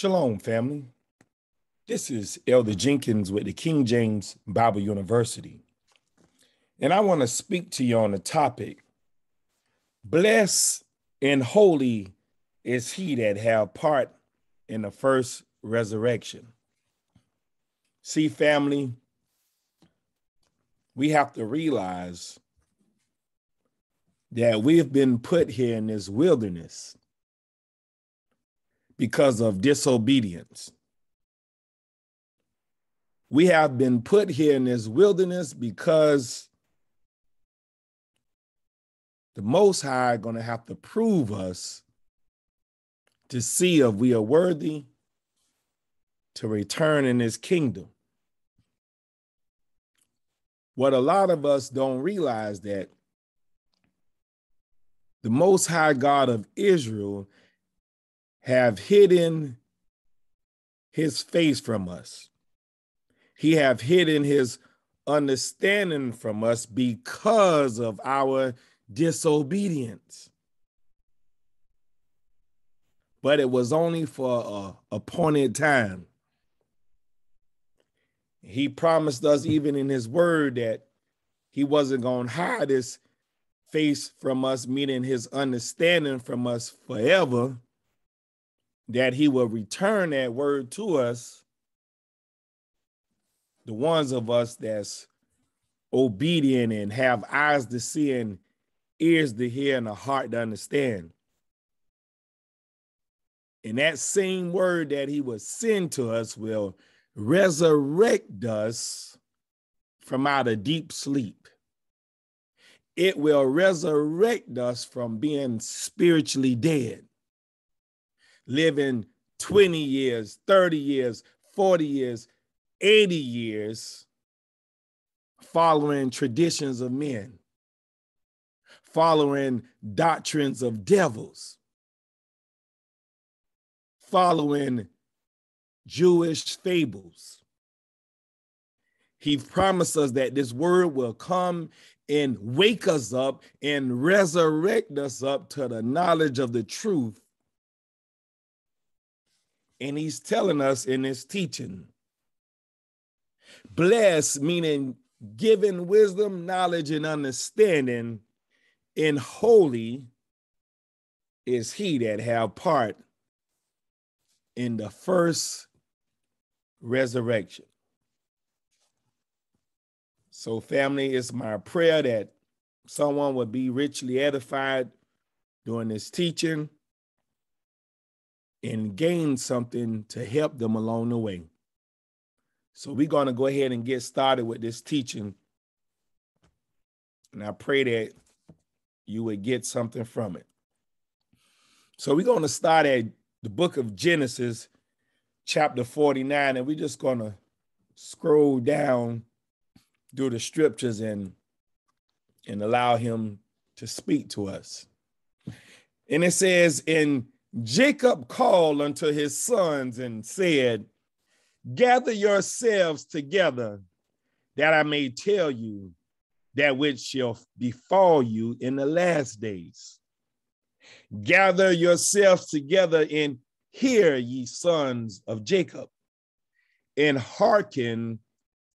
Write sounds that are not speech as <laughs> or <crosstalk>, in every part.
Shalom, family. This is Elder Jenkins with the King James Bible University. And I want to speak to you on the topic Blessed and holy is he that have part in the first resurrection. See, family, we have to realize that we've been put here in this wilderness because of disobedience. We have been put here in this wilderness because the Most High going to have to prove us to see if we are worthy to return in His kingdom. What a lot of us don't realize that the Most High God of Israel have hidden his face from us. He have hidden his understanding from us because of our disobedience. But it was only for a appointed time. He promised us, even in his word, that he wasn't going to hide his face from us, meaning his understanding from us forever that he will return that word to us, the ones of us that's obedient and have eyes to see and ears to hear and a heart to understand. And that same word that he will send to us will resurrect us from out of deep sleep. It will resurrect us from being spiritually dead living 20 years, 30 years, 40 years, 80 years, following traditions of men, following doctrines of devils, following Jewish fables. He promised us that this word will come and wake us up and resurrect us up to the knowledge of the truth and he's telling us in his teaching. Bless, meaning given wisdom, knowledge, and understanding, and holy is he that have part in the first resurrection. So, family, it's my prayer that someone would be richly edified during this teaching and gain something to help them along the way. So we're going to go ahead and get started with this teaching. And I pray that you would get something from it. So we're going to start at the book of Genesis, chapter 49, and we're just going to scroll down through the scriptures and and allow him to speak to us. And it says in Jacob called unto his sons and said, Gather yourselves together, that I may tell you that which shall befall you in the last days. Gather yourselves together and hear, ye sons of Jacob, and hearken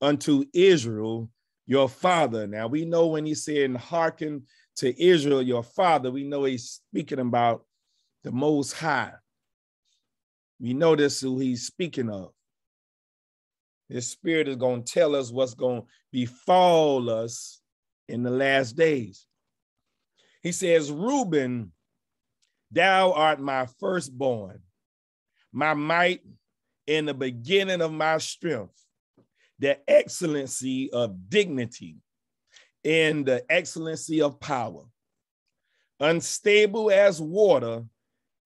unto Israel, your father. Now we know when he said, hearken to Israel, your father, we know he's speaking about the Most High. We know this who he's speaking of. His spirit is going to tell us what's going to befall us in the last days. He says, Reuben, thou art my firstborn, my might in the beginning of my strength, the excellency of dignity and the excellency of power. Unstable as water,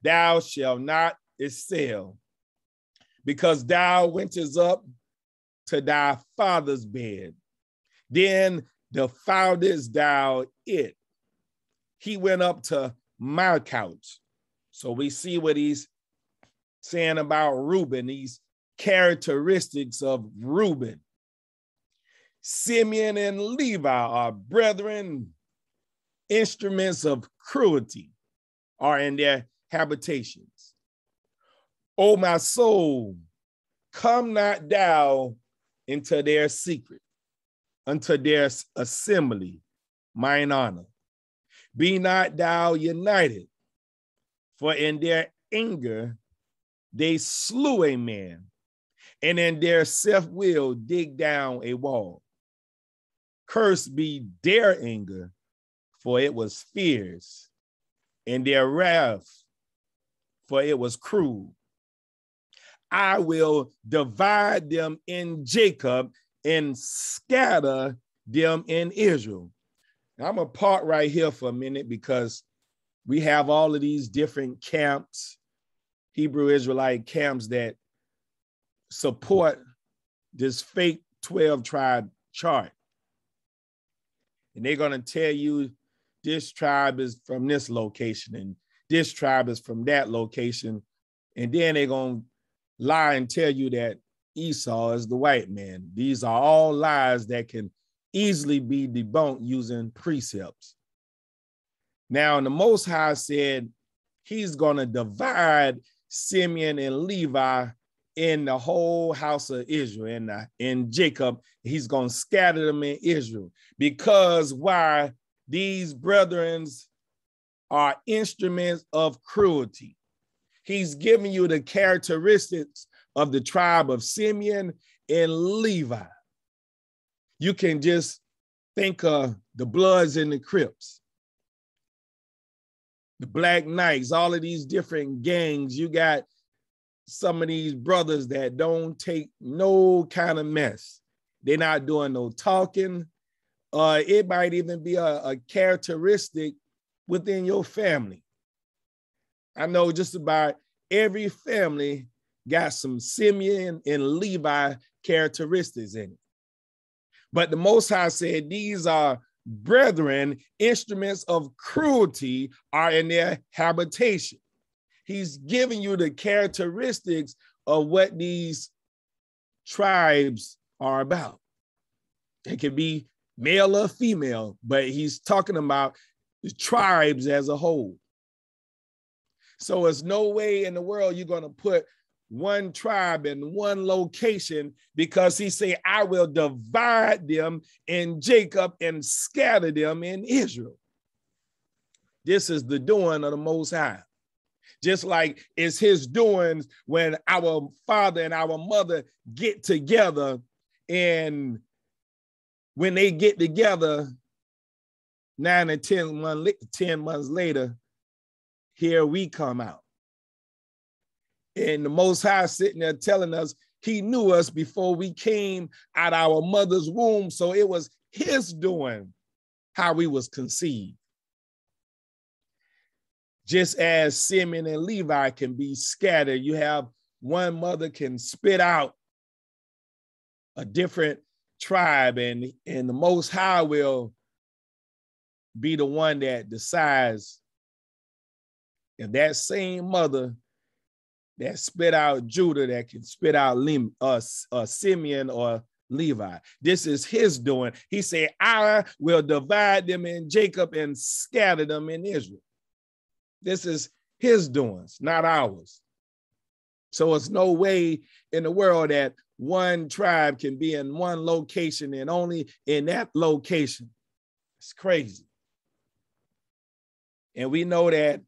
thou shalt not excel, because thou wentest up to thy father's bed. Then defiledest thou it. He went up to my couch. So we see what he's saying about Reuben, these characteristics of Reuben. Simeon and Levi are brethren, instruments of cruelty are in their habitations. O my soul, come not thou into their secret, unto their assembly, mine honor. Be not thou united, for in their anger they slew a man, and in their self will dig down a wall. Cursed be their anger, for it was fierce, and their wrath, for it was cruel. I will divide them in Jacob and scatter them in Israel. Now, I'm gonna park right here for a minute because we have all of these different camps, Hebrew Israelite camps that support this fake 12 tribe chart. And they're gonna tell you this tribe is from this location and this tribe is from that location. And then they're gonna lie and tell you that Esau is the white man. These are all lies that can easily be debunked using precepts. Now, the Most High said he's going to divide Simeon and Levi in the whole house of Israel and in, uh, in Jacob. He's going to scatter them in Israel because why these brethren are instruments of cruelty. He's giving you the characteristics of the tribe of Simeon and Levi. You can just think of the Bloods and the Crips, the Black Knights, all of these different gangs. You got some of these brothers that don't take no kind of mess. They're not doing no talking. Uh, it might even be a, a characteristic within your family. I know just about every family got some Simeon and Levi characteristics in it. But the Most High said, These are brethren, instruments of cruelty are in their habitation. He's giving you the characteristics of what these tribes are about. It can be male or female, but he's talking about the tribes as a whole. So there's no way in the world you're going to put one tribe in one location because he say, I will divide them in Jacob and scatter them in Israel. This is the doing of the Most High. Just like it's his doings when our father and our mother get together and when they get together nine and 10, month, 10 months later, here we come out. And the Most High sitting there telling us he knew us before we came out our mother's womb. So it was his doing how we was conceived. Just as Simeon and Levi can be scattered, you have one mother can spit out a different tribe, and, and the Most High will be the one that decides and that same mother that spit out Judah that can spit out Lim, uh, uh, Simeon or Levi. This is his doing. He said, I will divide them in Jacob and scatter them in Israel. This is his doings, not ours. So it's no way in the world that one tribe can be in one location and only in that location. It's crazy. And we know that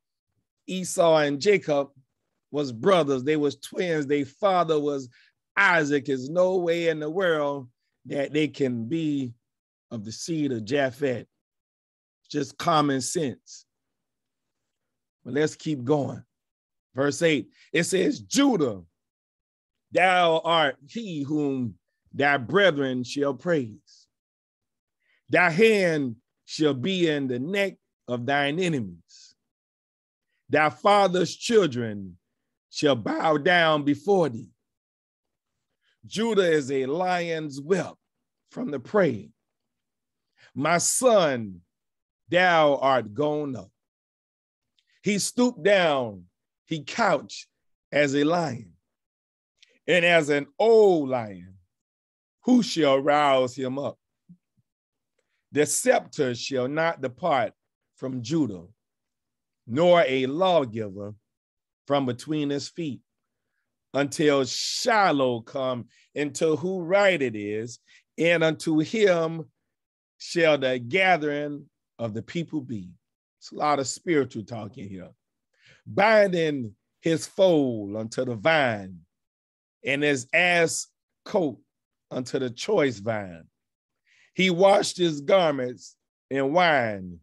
Esau and Jacob was brothers. They was twins. Their father was Isaac. There's no way in the world that they can be of the seed of Japhet. Just common sense. But let's keep going. Verse 8, it says, Judah, thou art he whom thy brethren shall praise. Thy hand shall be in the neck of thine enemies. Thy father's children shall bow down before thee. Judah is a lion's whelp from the prey. My son, thou art gone up. He stooped down, he couched as a lion. And as an old lion, who shall rouse him up? The scepter shall not depart from Judah, nor a lawgiver from between his feet, until Shiloh come, into who right it is, and unto him shall the gathering of the people be. It's a lot of spiritual talking here. Binding his foal unto the vine, and his ass coat unto the choice vine. He washed his garments in wine,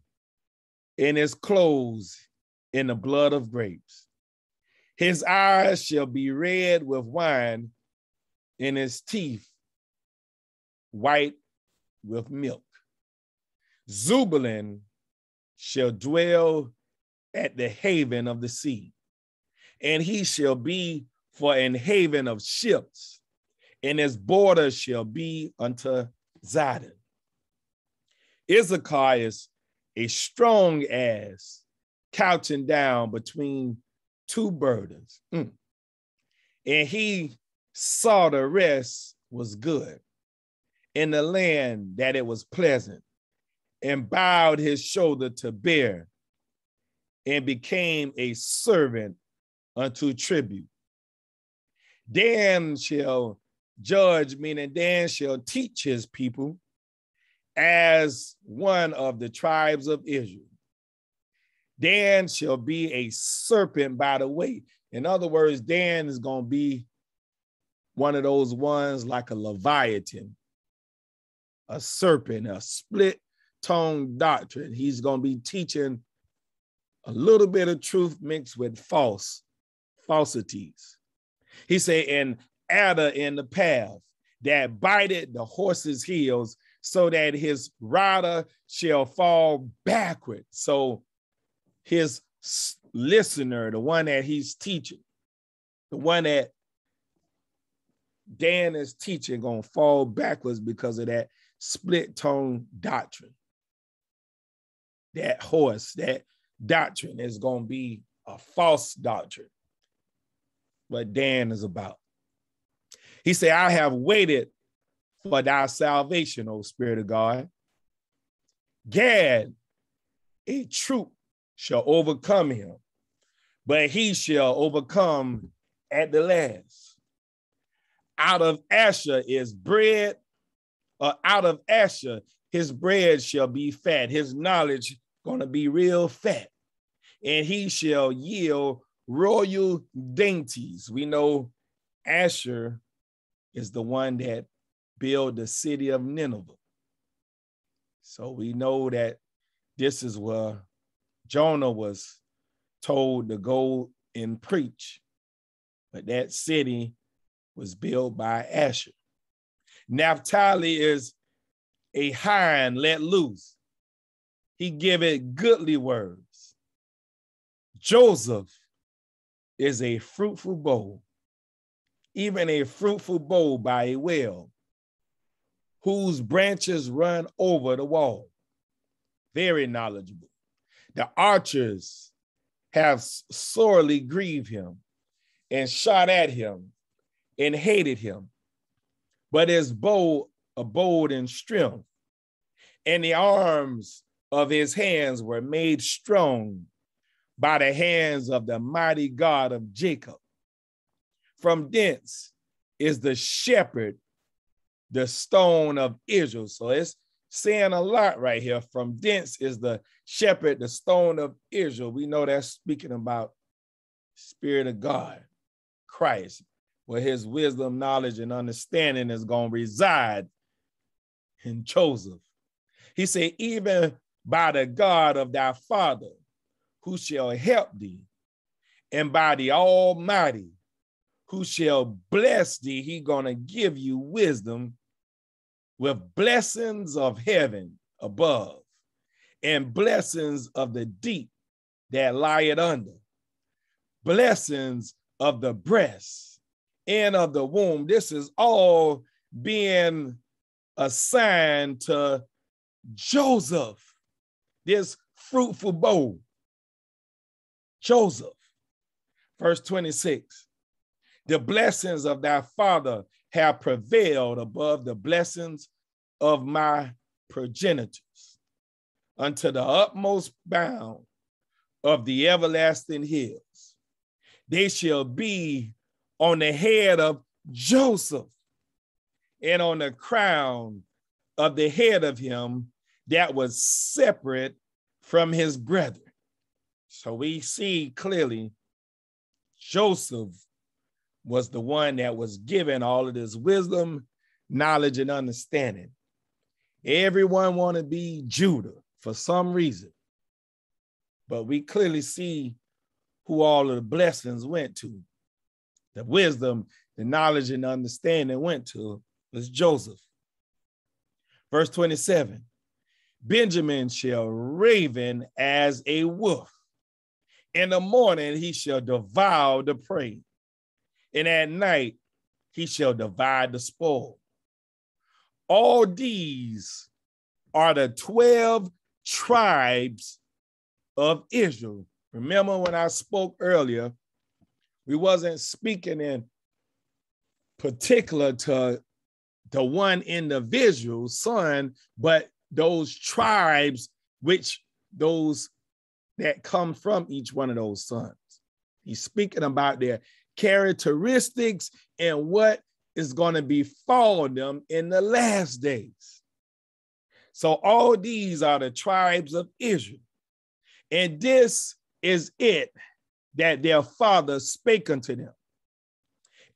and his clothes in the blood of grapes. His eyes shall be red with wine, and his teeth white with milk. Zebulun shall dwell at the haven of the sea, and he shall be for an haven of ships, and his border shall be unto Zidon. Issachar is a strong ass couching down between two burdens. Mm. And he saw the rest was good in the land that it was pleasant and bowed his shoulder to bear and became a servant unto tribute. Dan shall judge, meaning Dan shall teach his people as one of the tribes of Israel. Dan shall be a serpent by the way. In other words, Dan is going to be one of those ones like a Leviathan, a serpent, a split tongue doctrine. He's going to be teaching a little bit of truth mixed with false falsities. He said, and adder in the path that bited the horse's heels so that his rider shall fall backward. So his listener, the one that he's teaching, the one that Dan is teaching, gonna fall backwards because of that split tone doctrine. That horse, that doctrine is gonna be a false doctrine. What Dan is about. He said, I have waited for thy salvation, O Spirit of God. Gad, a troop shall overcome him, but he shall overcome at the last. Out of Asher is bread, or out of Asher his bread shall be fat, his knowledge gonna be real fat, and he shall yield royal dainties. We know Asher is the one that built the city of Nineveh. So we know that this is where Jonah was told to go and preach, but that city was built by Asher. Naphtali is a hind let loose. He give it goodly words. Joseph is a fruitful bowl, even a fruitful bowl by a well, whose branches run over the wall. Very knowledgeable. The archers have sorely grieved him and shot at him and hated him. But his bow abode in strength, and the arms of his hands were made strong by the hands of the mighty God of Jacob. From thence is the shepherd, the stone of Israel. So it's saying a lot right here. From thence is the shepherd, the stone of Israel. We know that's speaking about Spirit of God, Christ, where his wisdom, knowledge, and understanding is going to reside in Joseph. He said, even by the God of thy father, who shall help thee, and by the Almighty, who shall bless thee, he gonna give you wisdom with blessings of heaven above and blessings of the deep that lie it under, blessings of the breast and of the womb. This is all being assigned to Joseph, this fruitful bowl. Joseph, verse 26 the blessings of thy father have prevailed above the blessings of my progenitors unto the utmost bound of the everlasting hills. They shall be on the head of Joseph and on the crown of the head of him that was separate from his brethren. So we see clearly Joseph was the one that was given all of this wisdom, knowledge, and understanding. Everyone want to be Judah for some reason. But we clearly see who all of the blessings went to. The wisdom, the knowledge, and understanding went to was Joseph. Verse 27 Benjamin shall raven as a wolf. In the morning he shall devour the prey, and at night he shall divide the spoil. All these are the 12 tribes of Israel. Remember when I spoke earlier, we wasn't speaking in particular to the one individual son, but those tribes which those that come from each one of those sons. He's speaking about their characteristics and what is going to befall them in the last days. So all these are the tribes of Israel. And this is it that their father spake unto them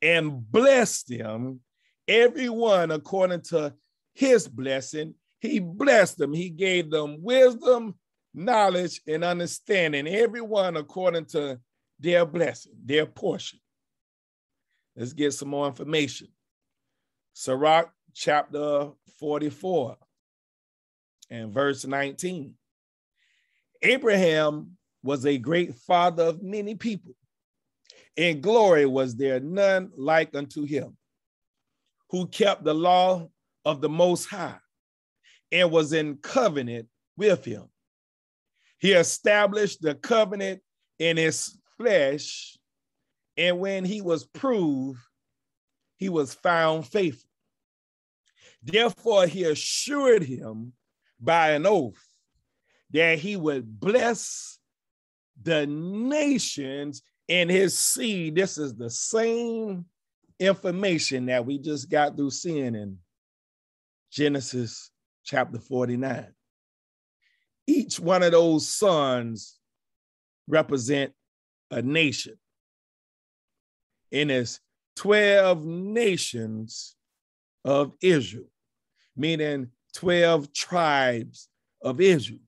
and blessed them, everyone according to his blessing. He blessed them. He gave them wisdom, knowledge, and understanding, everyone according to their blessing, their portion. Let's get some more information. Sirach chapter 44 and verse 19. Abraham was a great father of many people. In glory was there none like unto him, who kept the law of the Most High and was in covenant with him. He established the covenant in his flesh, and when he was proved, he was found faithful. Therefore, he assured him by an oath that he would bless the nations in his seed. This is the same information that we just got through seeing in Genesis chapter 49. Each one of those sons represent a nation. And his 12 nations of Israel, meaning 12 tribes of Israel.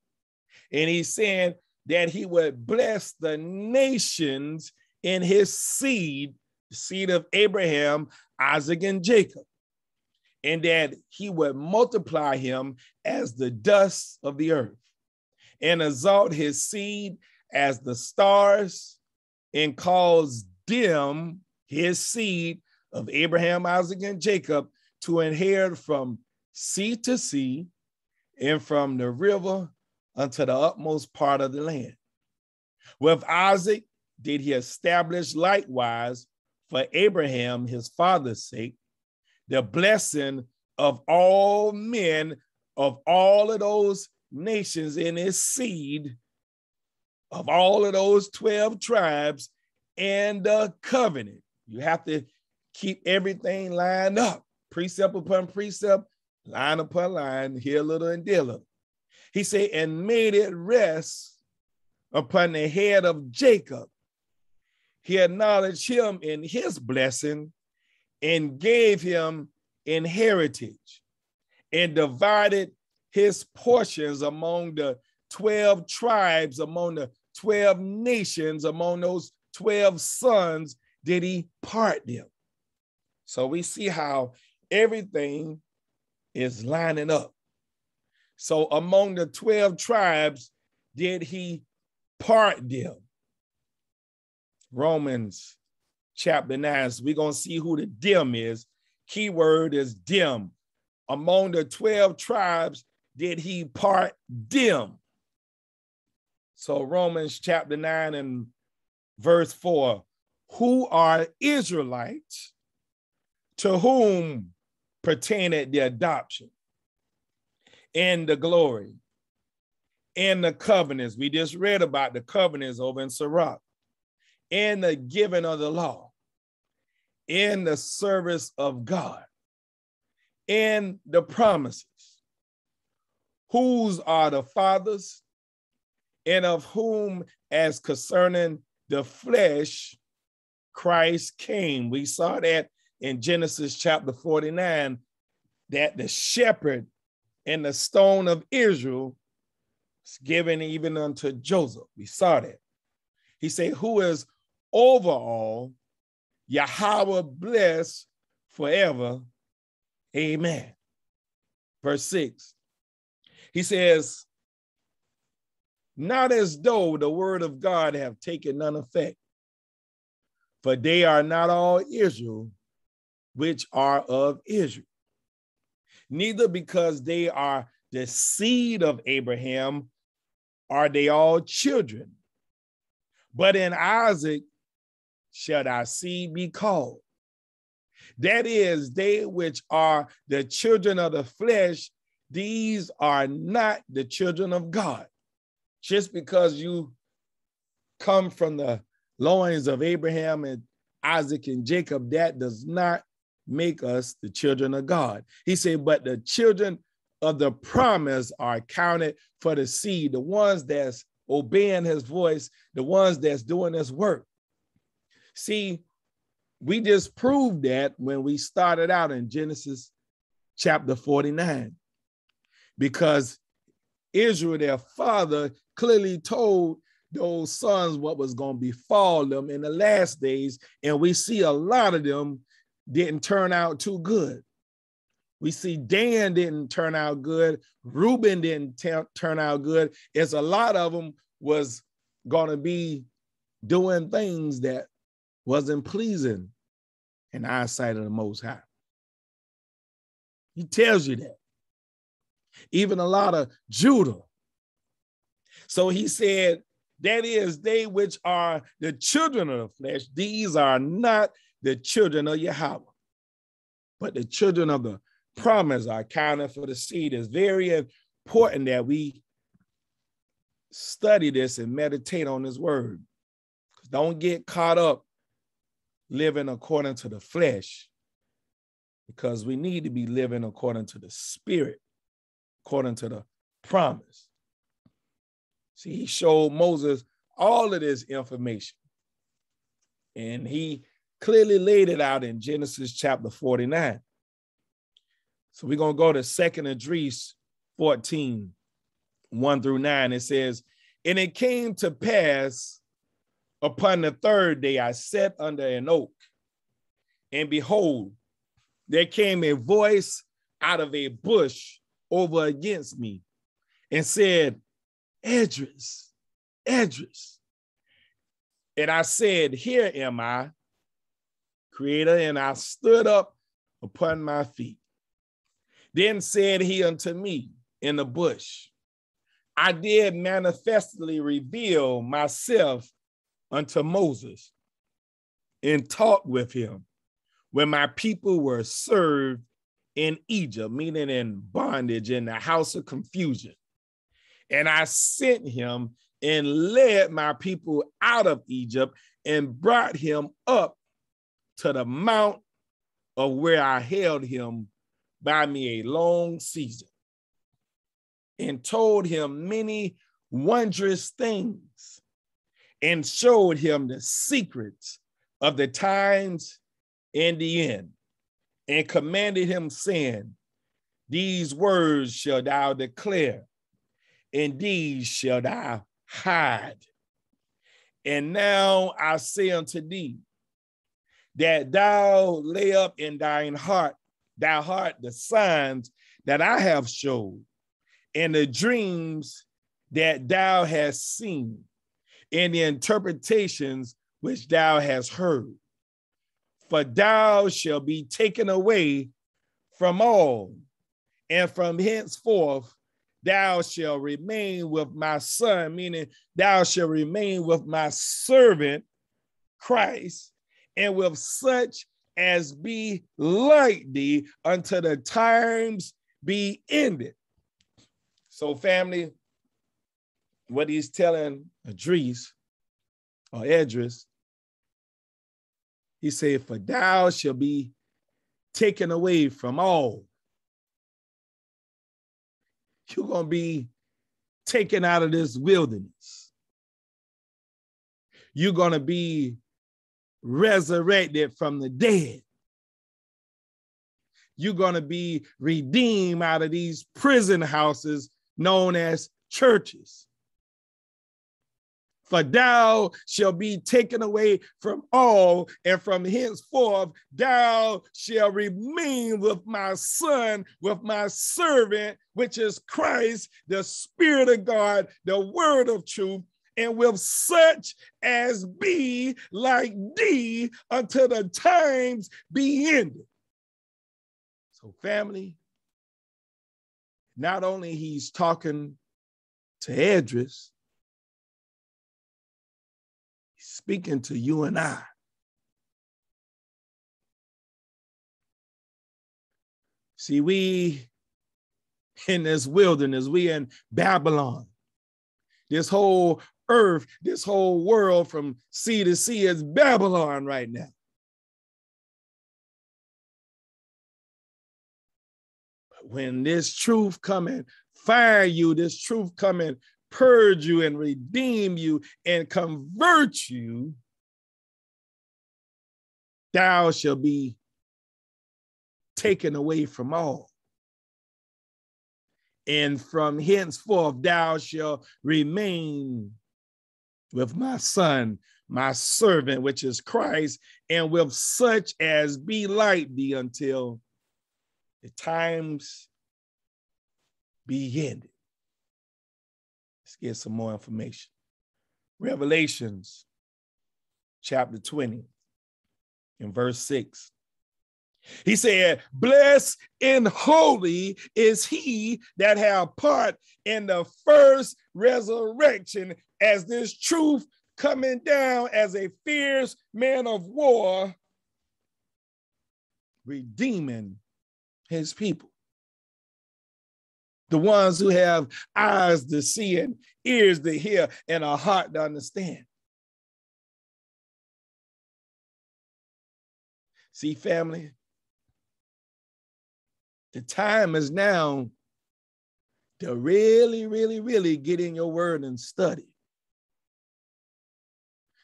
And he's saying that he would bless the nations in his seed, the seed of Abraham, Isaac, and Jacob, and that he would multiply him as the dust of the earth, and exalt his seed as the stars, and cause them, his seed of Abraham, Isaac, and Jacob, to inherit from sea to sea and from the river unto the utmost part of the land. With Isaac did he establish likewise for Abraham, his father's sake, the blessing of all men of all of those nations in his seed, of all of those 12 tribes, and the covenant. You have to keep everything lined up, precept upon precept, line upon line, here a little and there a little. He said, and made it rest upon the head of Jacob. He acknowledged him in his blessing and gave him inheritance and divided his portions among the 12 tribes, among the 12 nations, among those 12 sons did he part them. So we see how everything is lining up. So among the 12 tribes, did he part them? Romans chapter 9. So we're going to see who the dim is. Keyword is dim. Among the 12 tribes, did he part them? So Romans chapter 9 and verse 4 Who are Israelites to whom pertained the adoption? and the glory and the covenants. We just read about the covenants over in Sirach and the giving of the law in the service of God, in the promises, whose are the fathers, and of whom, as concerning the flesh, Christ came. We saw that in Genesis chapter 49, that the shepherd and the stone of Israel was given even unto Joseph. We saw that. He said, Who is over all, Yahweh bless forever. Amen. Verse 6. He says, Not as though the word of God have taken none effect, for they are not all Israel, which are of Israel. Neither because they are the seed of Abraham are they all children. But in Isaac shall thy seed be called. That is, they which are the children of the flesh, these are not the children of God. Just because you come from the loins of Abraham and Isaac and Jacob, that does not make us the children of God. He said, but the children of the promise are counted for the seed, the ones that's obeying his voice, the ones that's doing his work. See, we just proved that when we started out in Genesis chapter 49, because Israel, their father, clearly told those sons what was going to befall them in the last days. And we see a lot of them didn't turn out too good. We see Dan didn't turn out good. Reuben didn't t- turn out good. It's a lot of them was going to be doing things that wasn't pleasing in the eyesight of the Most High. He tells you that. Even a lot of Judah. So he said, that is, they which are the children of the flesh, these are not the children of Yahweh, but the children of the promise are counted for the seed. It's very important that we study this and meditate on this word. Don't get caught up living according to the flesh because we need to be living according to the spirit, according to the promise. See, he showed Moses all of this information. And he clearly laid it out in Genesis chapter 49. So we're going to go to Second Esdras 14, 1 through 9. It says, And it came to pass upon the third day, I sat under an oak, and behold, there came a voice out of a bush over against me and said, Esdras, Esdras. And I said, Here am I, Creator. And I stood up upon my feet. Then said he unto me in the bush, I did manifestly reveal myself unto Moses and talk with him when my people were served in Egypt, meaning in bondage in the house of confusion. And I sent him and led my people out of Egypt and brought him up to the mount of where I held him by me a long season and told him many wondrous things and showed him the secrets of the times and the end and commanded him saying these words shall thou declare and these shall thou hide and now i say unto thee that thou lay up in thine heart thy heart the signs that I have showed, and the dreams that thou hast seen, and the interpretations which thou hast heard. For thou shalt be taken away from all, and from henceforth thou shalt remain with my son, meaning thou shalt remain with my servant Christ, and with such as be like thee until the times be ended. So, family, what he's telling Idris or Edris He said, For thou shall be taken away from all. You're going to be taken out of this wilderness. You're going to be resurrected from the dead. You're going to be redeemed out of these prison houses known as churches. For thou shall be taken away from all, and from henceforth thou shall remain with my son, with my servant, which is Christ, the Spirit of God, the word of truth, and with such as be like thee until the times be ended. So, family, not only he's talking to Edris, speaking to you and I. See, we in this wilderness, we in Babylon. This whole earth, this whole world from sea to sea is Babylon right now. But when this truth come and fire you, this truth come and purge you and redeem you and convert you, thou shall be taken away from all and from henceforth thou shalt remain with my son, my servant, which is Christ, and with such as be like thee until the times be ended. Get some more information. Revelations chapter 20 in verse 6. He said, Blessed and holy is he that have part in the first resurrection, as this truth coming down as a fierce man of war, redeeming his people. The ones who have eyes to see and ears to hear and a heart to understand. See, family, the time is now to really, really, really get in your word and study.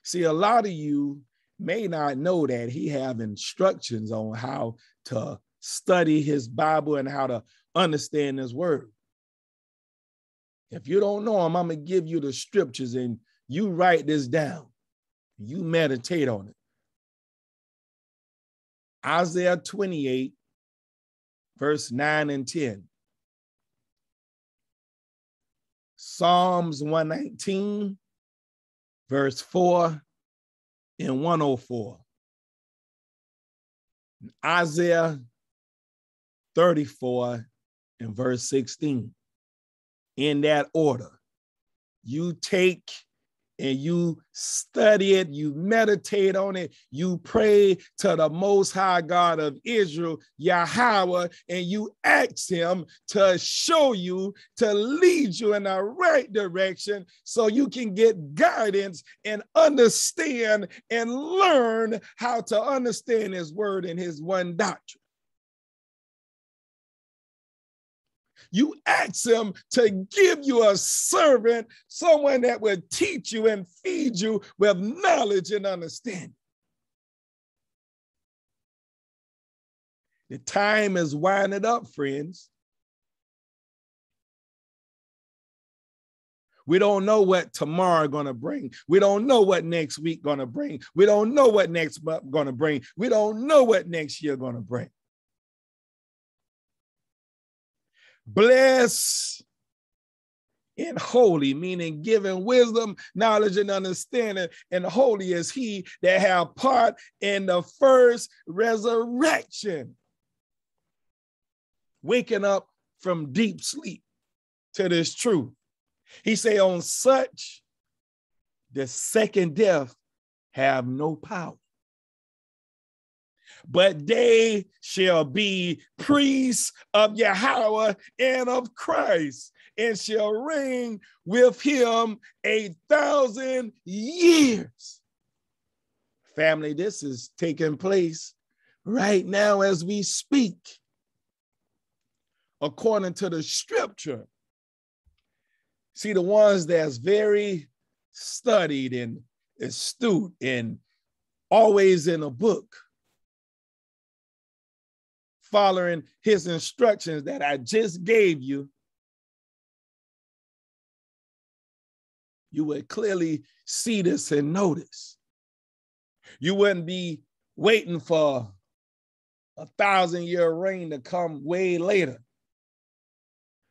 See, a lot of you may not know that he have instructions on how to study his Bible and how to understand his word. If you don't know him, I'm gonna give you the scriptures and you write this down. You meditate on it. Isaiah 28, verse 9 and 10. Psalms 119, verse 4 and 104. Isaiah 34 and verse 16. In that order, you take and you study it, you meditate on it, you pray to the Most High God of Israel, Yahweh, and you ask Him to show you, to lead you in the right direction so you can get guidance and understand and learn how to understand His word and His one doctrine. You ask him to give you a servant, someone that will teach you and feed you with knowledge and understanding. The time is winding up, friends. We don't know what tomorrow going to bring. We don't know what next week going to bring. We don't know what next month going to bring. We don't know what next year going to bring. Bless and holy, meaning given wisdom, knowledge, and understanding. And holy is he that have part in the first resurrection. Waking up from deep sleep to this truth. He say, on such the second death have no power but they shall be priests of Yahweh and of Christ, and shall reign with him a thousand years. Family, this is taking place right now as we speak, according to the scripture. See, the ones that's very studied and astute and always in a book, following his instructions that I just gave you, you would clearly see this and notice. You wouldn't be waiting for a thousand year reign to come way later.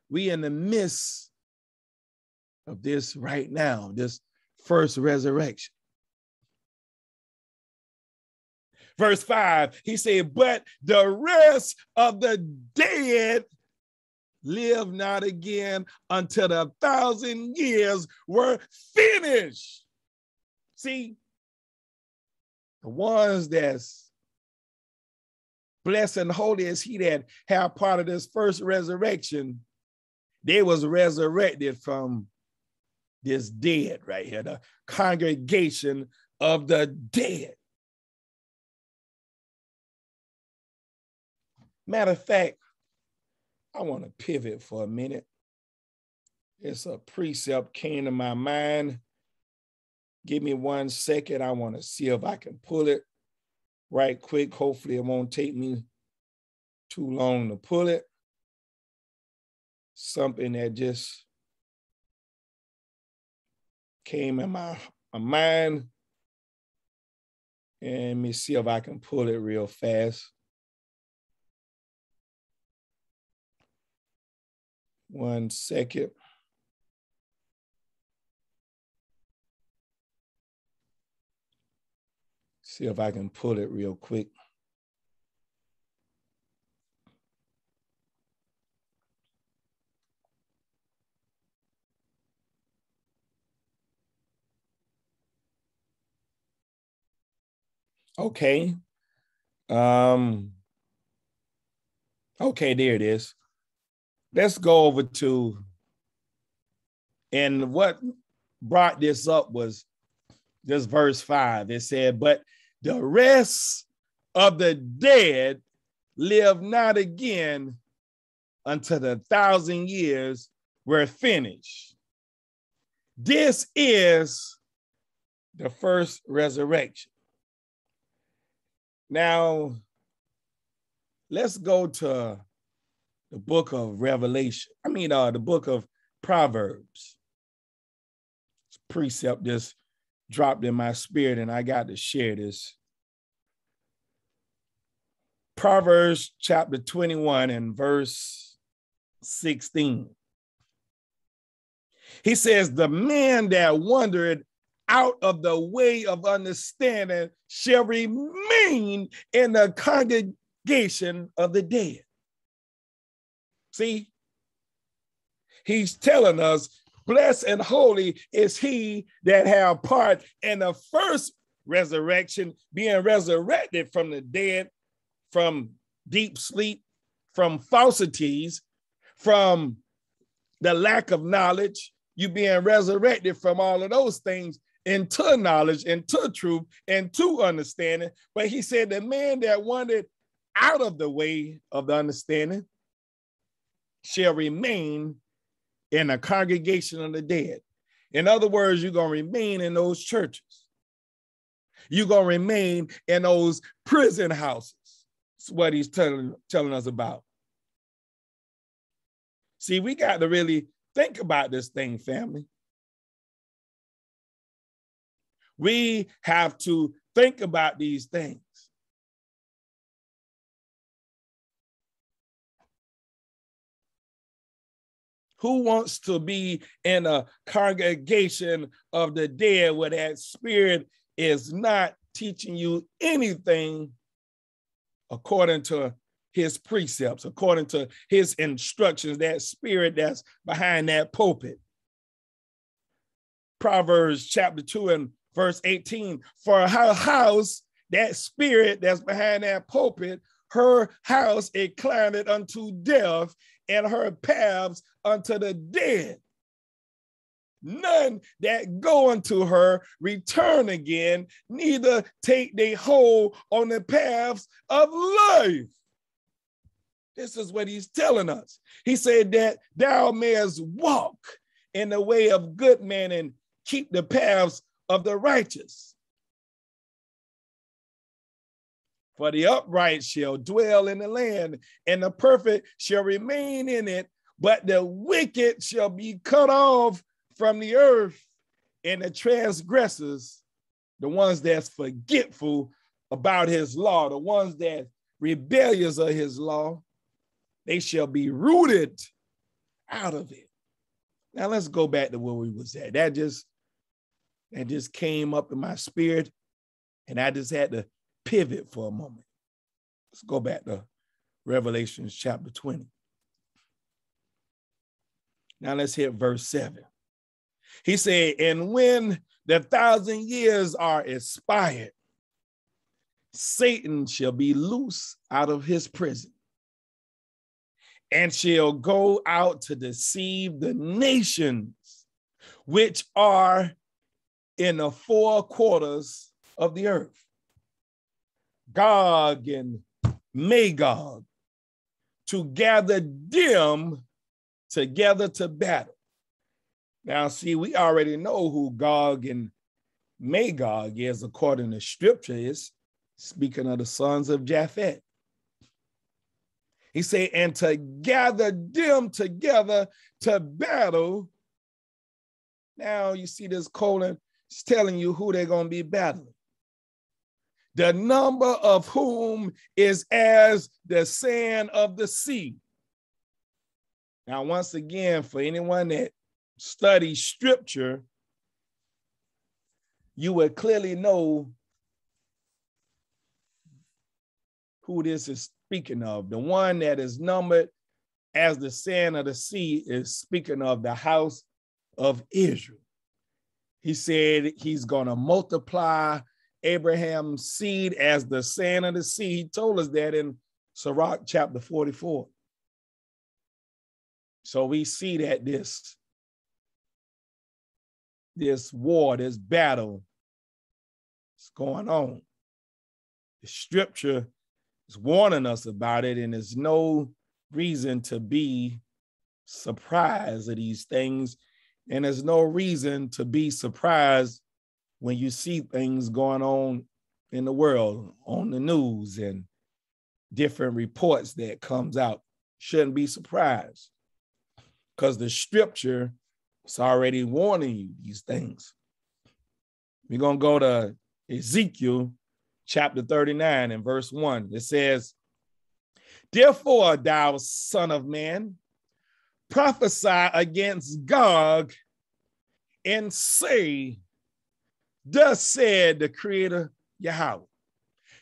We in the midst of this right now, this first resurrection. Verse 5, he said, But the rest of the dead live not again until the thousand years were finished. See, the ones that's blessed and holy is he that have part of this first resurrection, they was resurrected from this dead right here, the congregation of the dead. Matter of fact, I want to pivot for a minute. It's a precept came to my mind. Give me one second. I want to see if I can pull it right quick. Hopefully, it won't take me too long to pull it. Something that just came in my, my mind. And let me see if I can pull it real fast. One second. See if I can pull it real quick. Okay. Um, okay, there it is. Let's go over to, and what brought this up was this verse five. It said, But the rest of the dead live not again until the thousand years were finished. This is the first resurrection. Now, let's go to the book of Revelation. I mean, uh, the book of Proverbs. This precept just dropped in my spirit, and I got to share this. Proverbs chapter 21 and verse 16. He says, The man that wandered out of the way of understanding shall remain in the congregation of the dead. See, he's telling us, blessed and holy is he that have part in the first resurrection, being resurrected from the dead, from deep sleep, from falsities, from the lack of knowledge, you being resurrected from all of those things into knowledge, into truth, into understanding. But he said, the man that wandered out of the way of the understanding shall remain in a congregation of the dead. In other words, you're going to remain in those churches. You're going to remain in those prison houses. That's what he's telling, telling us about. See, we got to really think about this thing, family. We have to think about these things. Who wants to be in a congregation of the dead where that spirit is not teaching you anything according to his precepts, according to his instructions, that spirit that's behind that pulpit? Proverbs chapter 2 and verse 18 For her house, that spirit that's behind that pulpit, her house inclined unto death, and her paths unto the dead. none that go unto her return again, neither take they hold on the paths of life. This is what he's telling us. He said that thou mayest walk in the way of good men and keep the paths of the righteous. For the upright shall dwell in the land, and the perfect shall remain in it, but the wicked shall be cut off from the earth, and the transgressors, the ones that's forgetful about his law, the ones that rebellious of his law, they shall be rooted out of it. Now let's go back to where we was at. That just that just came up in my spirit, and I just had to pivot for a moment. Let's go back to Revelations chapter 20. Now let's hit verse 7. He said, And when the thousand years are expired, Satan shall be loose out of his prison and shall go out to deceive the nations which are in the four quarters of the earth. Gog and Magog to gather them together to battle. Now, see, we already know who Gog and Magog is according to scripture is speaking of the sons of Japheth. He said, and to gather them together to battle. Now you see this colon, it's telling you who they're going to be battling. The number of whom is as the sand of the sea. Now, once again, for anyone that studies scripture, you would clearly know who this is speaking of. The one that is numbered as the sand of the sea is speaking of the house of Israel. He said he's going to multiply Abraham's seed as the sand of the sea. He told us that in Sirach chapter 44. So we see that this, this war, this battle is going on. The scripture is warning us about it, and there's no reason to be surprised at these things. And there's no reason to be surprised when you see things going on in the world, on the news, and different reports that comes out. Shouldn't be surprised because the scripture is already warning you these things. We're going to go to Ezekiel chapter 39 and verse 1. It says, Therefore, thou son of man, prophesy against Gog and say, Thus said the Creator Yahweh,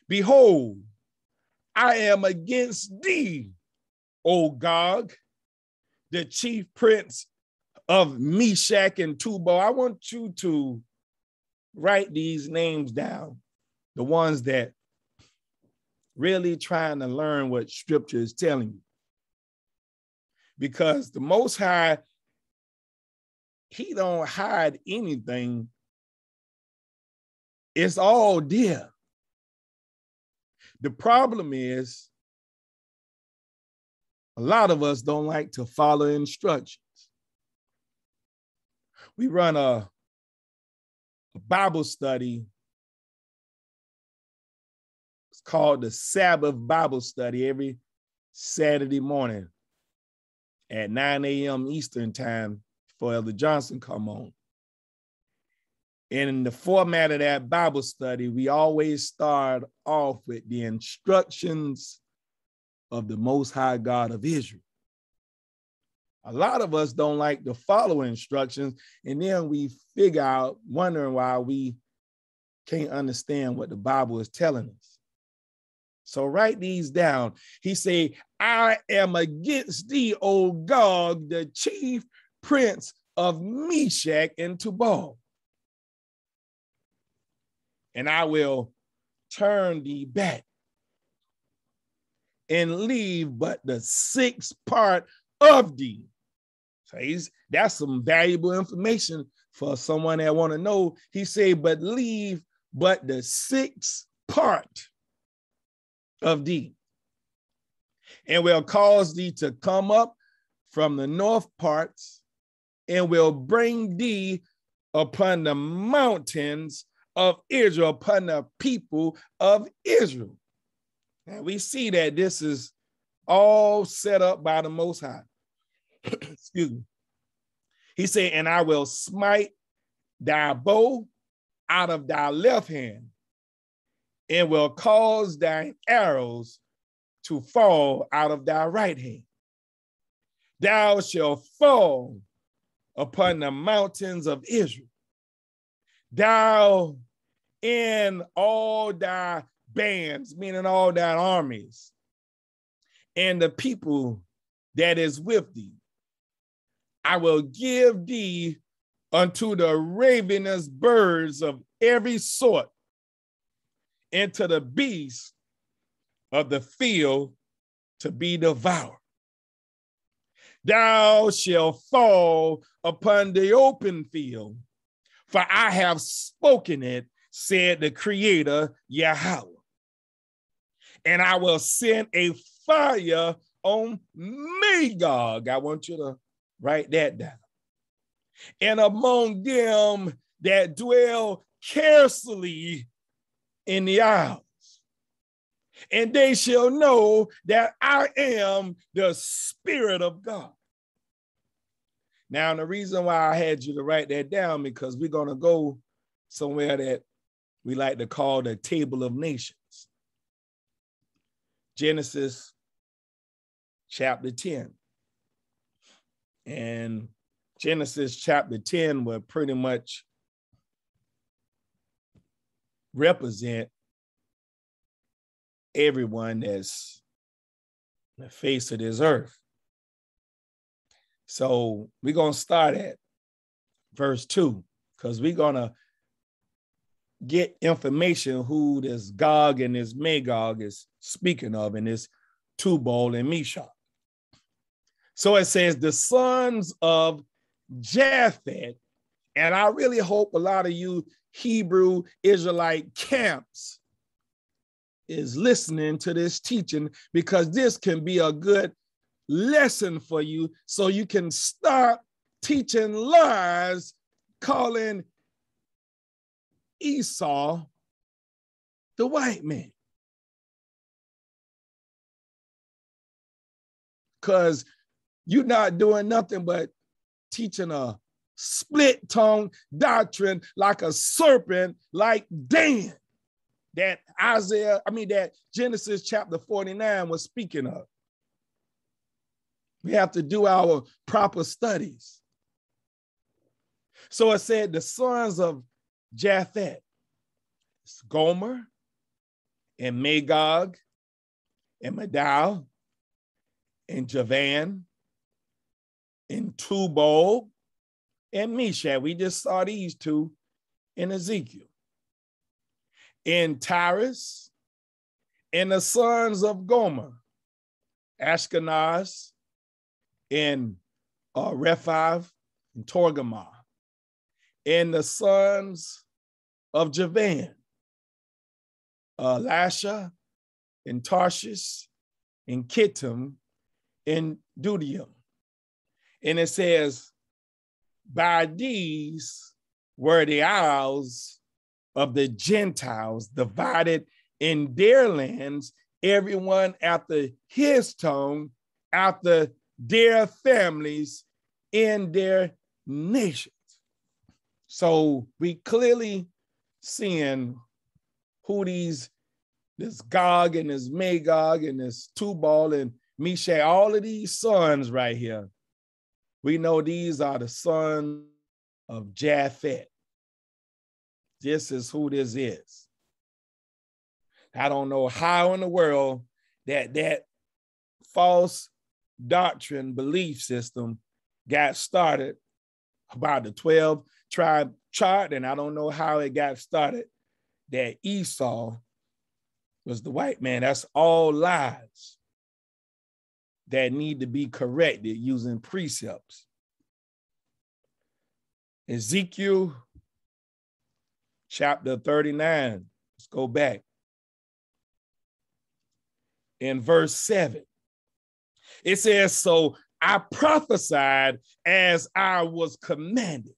Behold, I am against thee, O Gog, the chief prince of Meshech and Tubal. I want you to write these names down the ones that really trying to learn what scripture is telling you. Because the most high, he don't hide anything. It's all there. The problem is a lot of us don't like to follow instructions. We run a, a Bible study It's called the Sabbath Bible study every Saturday morning at 9 a.m. Eastern time for Elder Johnson come on. And in the format of that Bible study, we always start off with the instructions of the Most High God of Israel. A lot of us don't like to follow instructions, and then we figure out, wondering why we can't understand what the Bible is telling us. So write these down. He said, I am against thee, O Gog, the chief prince of Meshech and Tubal. And I will turn thee back and leave but the sixth part of thee. So he's that's some valuable information for someone that want to know. He said, but leave but the sixth part of thee, and will cause thee to come up from the north parts, and will bring thee upon the mountains of Israel, upon the people of Israel. And we see that this is all set up by the Most High. <clears throat> Excuse me. He said, And I will smite thy bow out of thy left hand, and will cause thine arrows to fall out of thy right hand. Thou shalt fall upon the mountains of Israel. Thou in all thy bands, meaning all thy armies, and the people that is with thee. I will give thee unto the ravenous birds of every sort, and to the beasts of the field to be devoured. Thou shalt fall upon the open field, for I have spoken it, said the Creator Yahweh. And I will send a fire on Magog. I want you to write that down. And among them that dwell carefully in the isles. And they shall know that I am the Spirit of God. Now, the reason why I had you to write that down because we're going to go somewhere that we like to call the Table of Nations. Genesis chapter 10. And Genesis chapter 10 will pretty much represent everyone that's the face of this earth. So we're going to start at verse 2 because we're going to get information who this Gog and this Magog is speaking of in this Tubal and Meshech. So it says the sons of Japheth, and I really hope a lot of you Hebrew Israelite camps is listening to this teaching because this can be a good lesson for you so you can start teaching lies calling Esau the white man. Because you're not doing nothing but teaching a split tongue doctrine like a serpent, like Dan, that Isaiah, I mean, that Genesis chapter 49 was speaking of. We have to do our proper studies. So it said the sons of Japheth, Gomer, and Magog, and Madai, and Javan, and Tubal, and Meshech. We just saw these two in Ezekiel. In Tiras, and the sons of Gomer, Ashkenaz, and uh, Riphath, and Togarmah, and the sons of Javan, uh, Lasha, and Tarshish, and Kittim, and Dodanim. And it says, by these were the isles of the Gentiles divided in their lands, everyone after his tongue, after their families, in their nations. So we clearly seeing who these this Gog and this Magog and this Tubal and Meshech, all of these sons right here we know these are the sons of Japheth. This is who this is. I don't know how in the world that that false doctrine belief system got started about the 12 tribe chart, and I don't know how it got started that Esau was the white man. That's all lies that need to be corrected using precepts. Ezekiel chapter 39. Let's go back. In verse 7, it says, So I prophesied as I was commanded.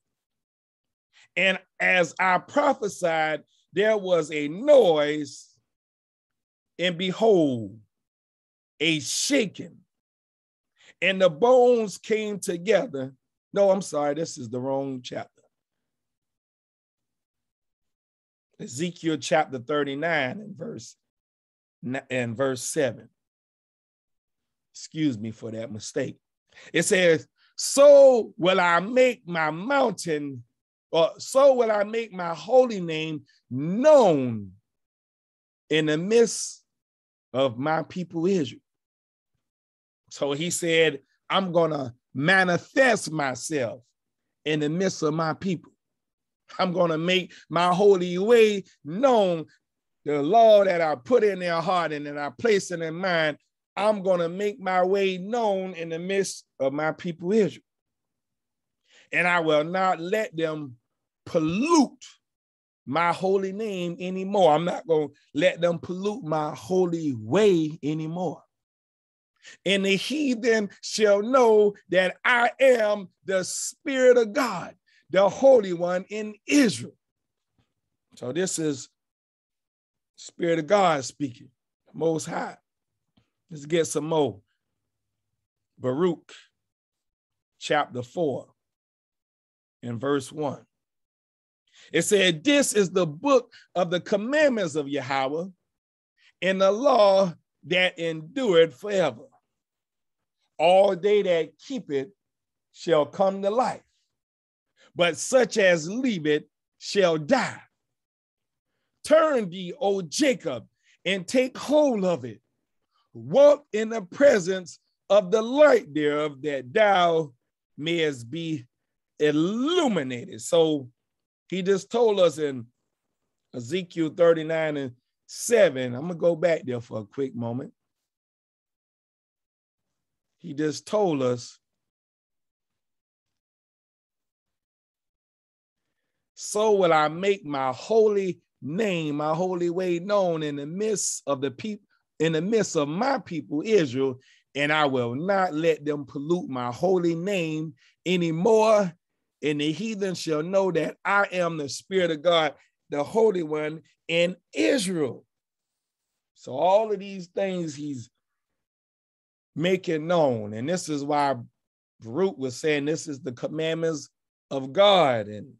And as I prophesied, there was a noise, and behold, a shaking, and the bones came together. No, I'm sorry, this is the wrong chapter. Ezekiel chapter 39 and verse and verse 7. Excuse me for that mistake. It says, So will I make my mountain, or so will I make my holy name known in the midst of my people Israel. So he said, I'm going to manifest myself in the midst of my people. I'm going to make my holy way known. The law that I put in their heart and that I place in their mind, I'm going to make my way known in the midst of my people Israel. And I will not let them pollute my holy name anymore. I'm not going to let them pollute my holy way anymore. And the heathen shall know that I am the Spirit of God, the Holy One in Israel. So this is Spirit of God speaking, Most High. Let's get some more. Baruch chapter 4 and verse 1. It said, This is the book of the commandments of Yahweh and the law that endureth forever. All they that keep it shall come to life, but such as leave it shall die. Turn thee, O Jacob, and take hold of it. Walk in the presence of the light thereof, that thou mayest be illuminated. So he just told us in Ezekiel 39 and 7. I'm going to go back there for a quick moment. He just told us so will I make my holy name, my holy way known in the midst of the people, in the midst of my people, Israel, and I will not let them pollute my holy name anymore and the heathen shall know that I am the Spirit of God, the Holy One in Israel. So, all of these things he's making known. And this is why Baruch was saying this is the commandments of God and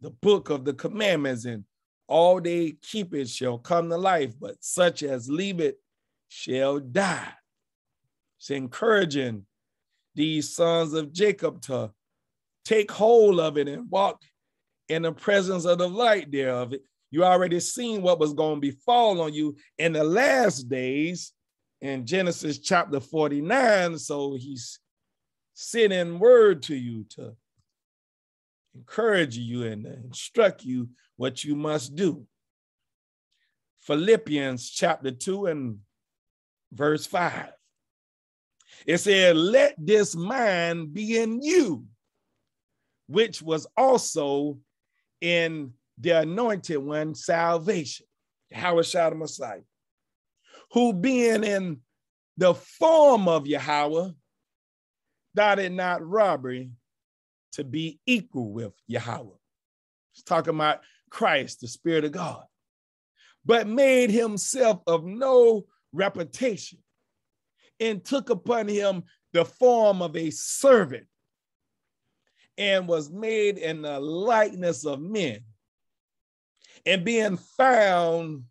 the book of the commandments, and all they keep it shall come to life, but such as leave it shall die. It's encouraging these sons of Jacob to take hold of it and walk in the presence of the light thereof. You already seen what was going to befall on you in the last days in Genesis chapter 49. So he's sending word to you to encourage you and instruct you what you must do. Philippians chapter 2 and verse 5. It said, Let this mind be in you, which was also in the anointed one, salvation, Shadow Messiah, who being in the form of Yahweh, doubted not robbery to be equal with Yahweh. He's talking about Christ, the Spirit of God, but made himself of no reputation and took upon him the form of a servant and was made in the likeness of men. And being found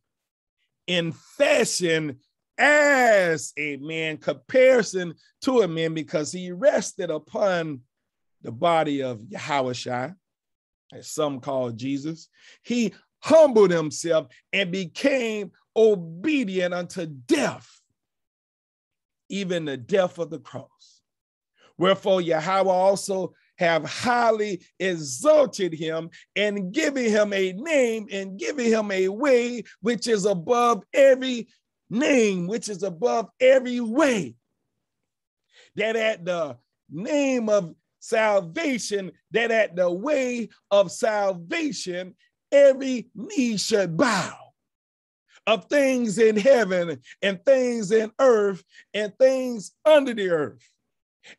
in fashion as a man, comparison to a man, because he rested upon the body of Yahushua, as some call Jesus. He humbled himself and became obedient unto death, even the death of the cross. Wherefore Yahweh also have highly exalted him and given him a name and given him a way which is above every name, which is above every way. That at the name of salvation, that at the way of salvation, every knee should bow of things in heaven and things in earth and things under the earth,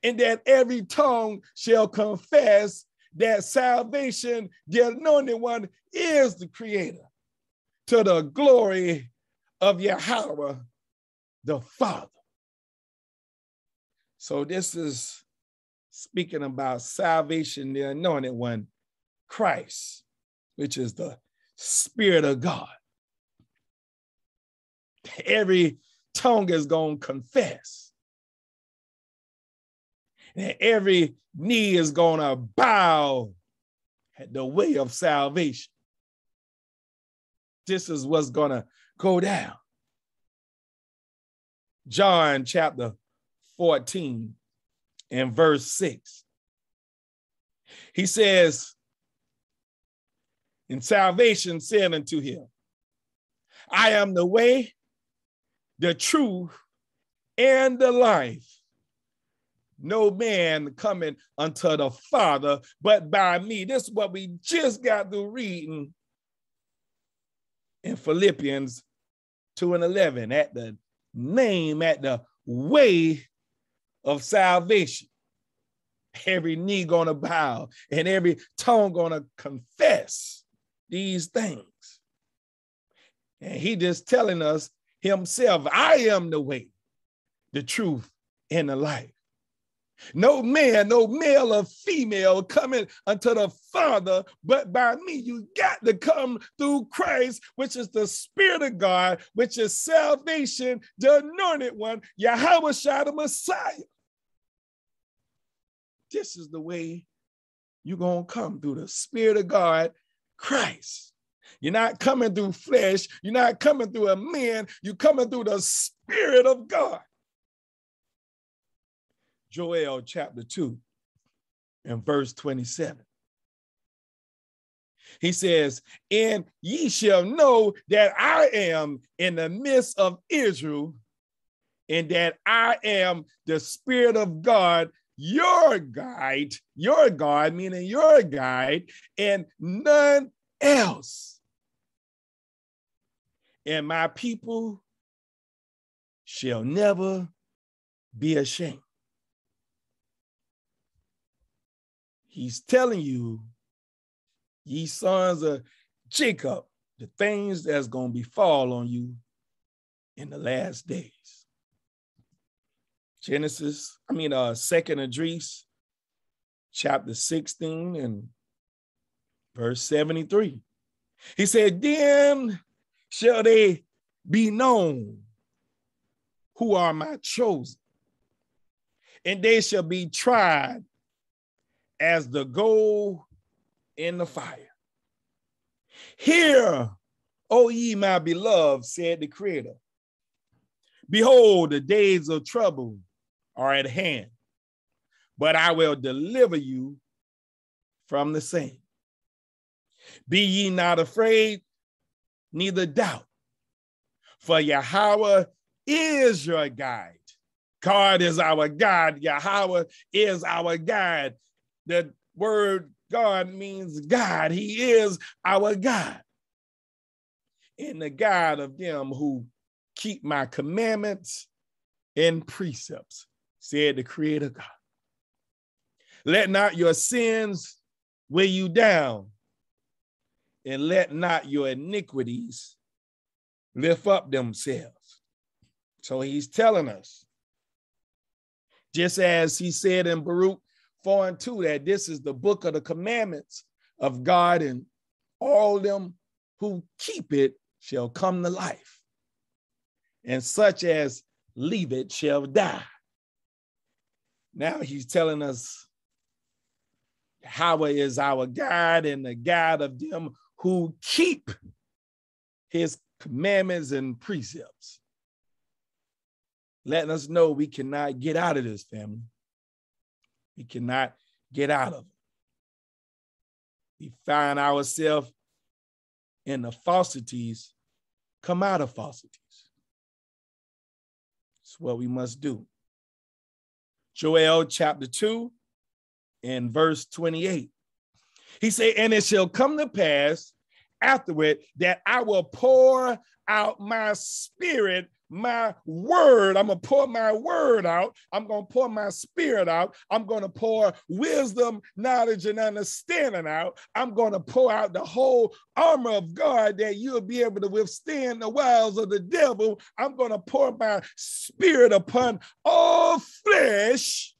and that every tongue shall confess that salvation, the anointed one, is the creator to the glory of Yahweh, the Father. So this is speaking about salvation, the anointed one, Christ, which is the Spirit of God. Every tongue is going to confess. And every knee is going to bow at the way of salvation. This is what's going to go down. John chapter 14 and verse 6. He says, In salvation said unto him, I am the way, the truth, and the life. No man coming unto the Father but by me. This is what we just got through reading in Philippians 2 and 11 at the name, at the way of salvation. Every knee gonna bow and every tongue gonna confess these things. And he just telling us himself, I am the way, the truth, and the life. No man, no male or female coming unto the Father, but by me. You got to come through Christ, which is the Spirit of God, which is salvation, the anointed one, Yahweh Shah, the Messiah. This is the way you're going to come through the Spirit of God, Christ. You're not coming through flesh. You're not coming through a man. You're coming through the Spirit of God. Joel chapter 2 and verse 27. He says, And ye shall know that I am in the midst of Israel, and that I am the Spirit of God, your guide, your God, meaning your guide, and none else. And my people shall never be ashamed. He's telling you, ye sons of Jacob, the things that's going to befall on you in the last days. Genesis, I mean, uh, Second Esdras, chapter 16 and verse 73. He said, Then shall they be known who are my chosen, and they shall be tried as the gold in the fire. Hear, O ye my beloved, said the Creator. Behold, the days of trouble are at hand, but I will deliver you from the same. Be ye not afraid, neither doubt, for Yahweh is your guide. God is our God. Yahweh is our guide. The word God means God. He is our God. And the God of them who keep my commandments and precepts, said the Creator God. Let not your sins weigh you down, and let not your iniquities lift up themselves. So he's telling us, just as he said in Baruch 4 and 2 that this is the book of the commandments of God, and all them who keep it shall come to life, and such as leave it shall die. Now he's telling us Yahweh is our God and the God of them who keep his commandments and precepts. Letting us know we cannot get out of this family. We cannot get out of it. We find ourselves in the falsities, come out of falsities. It's what we must do. Joel chapter 2 in verse 28. He said, And it shall come to pass afterward that I will pour out my spirit my word. I'm going to pour my word out. I'm going to pour my spirit out. I'm going to pour wisdom, knowledge, and understanding out. I'm going to pour out the whole armor of God that you'll be able to withstand the wiles of the devil. I'm going to pour my spirit upon all flesh.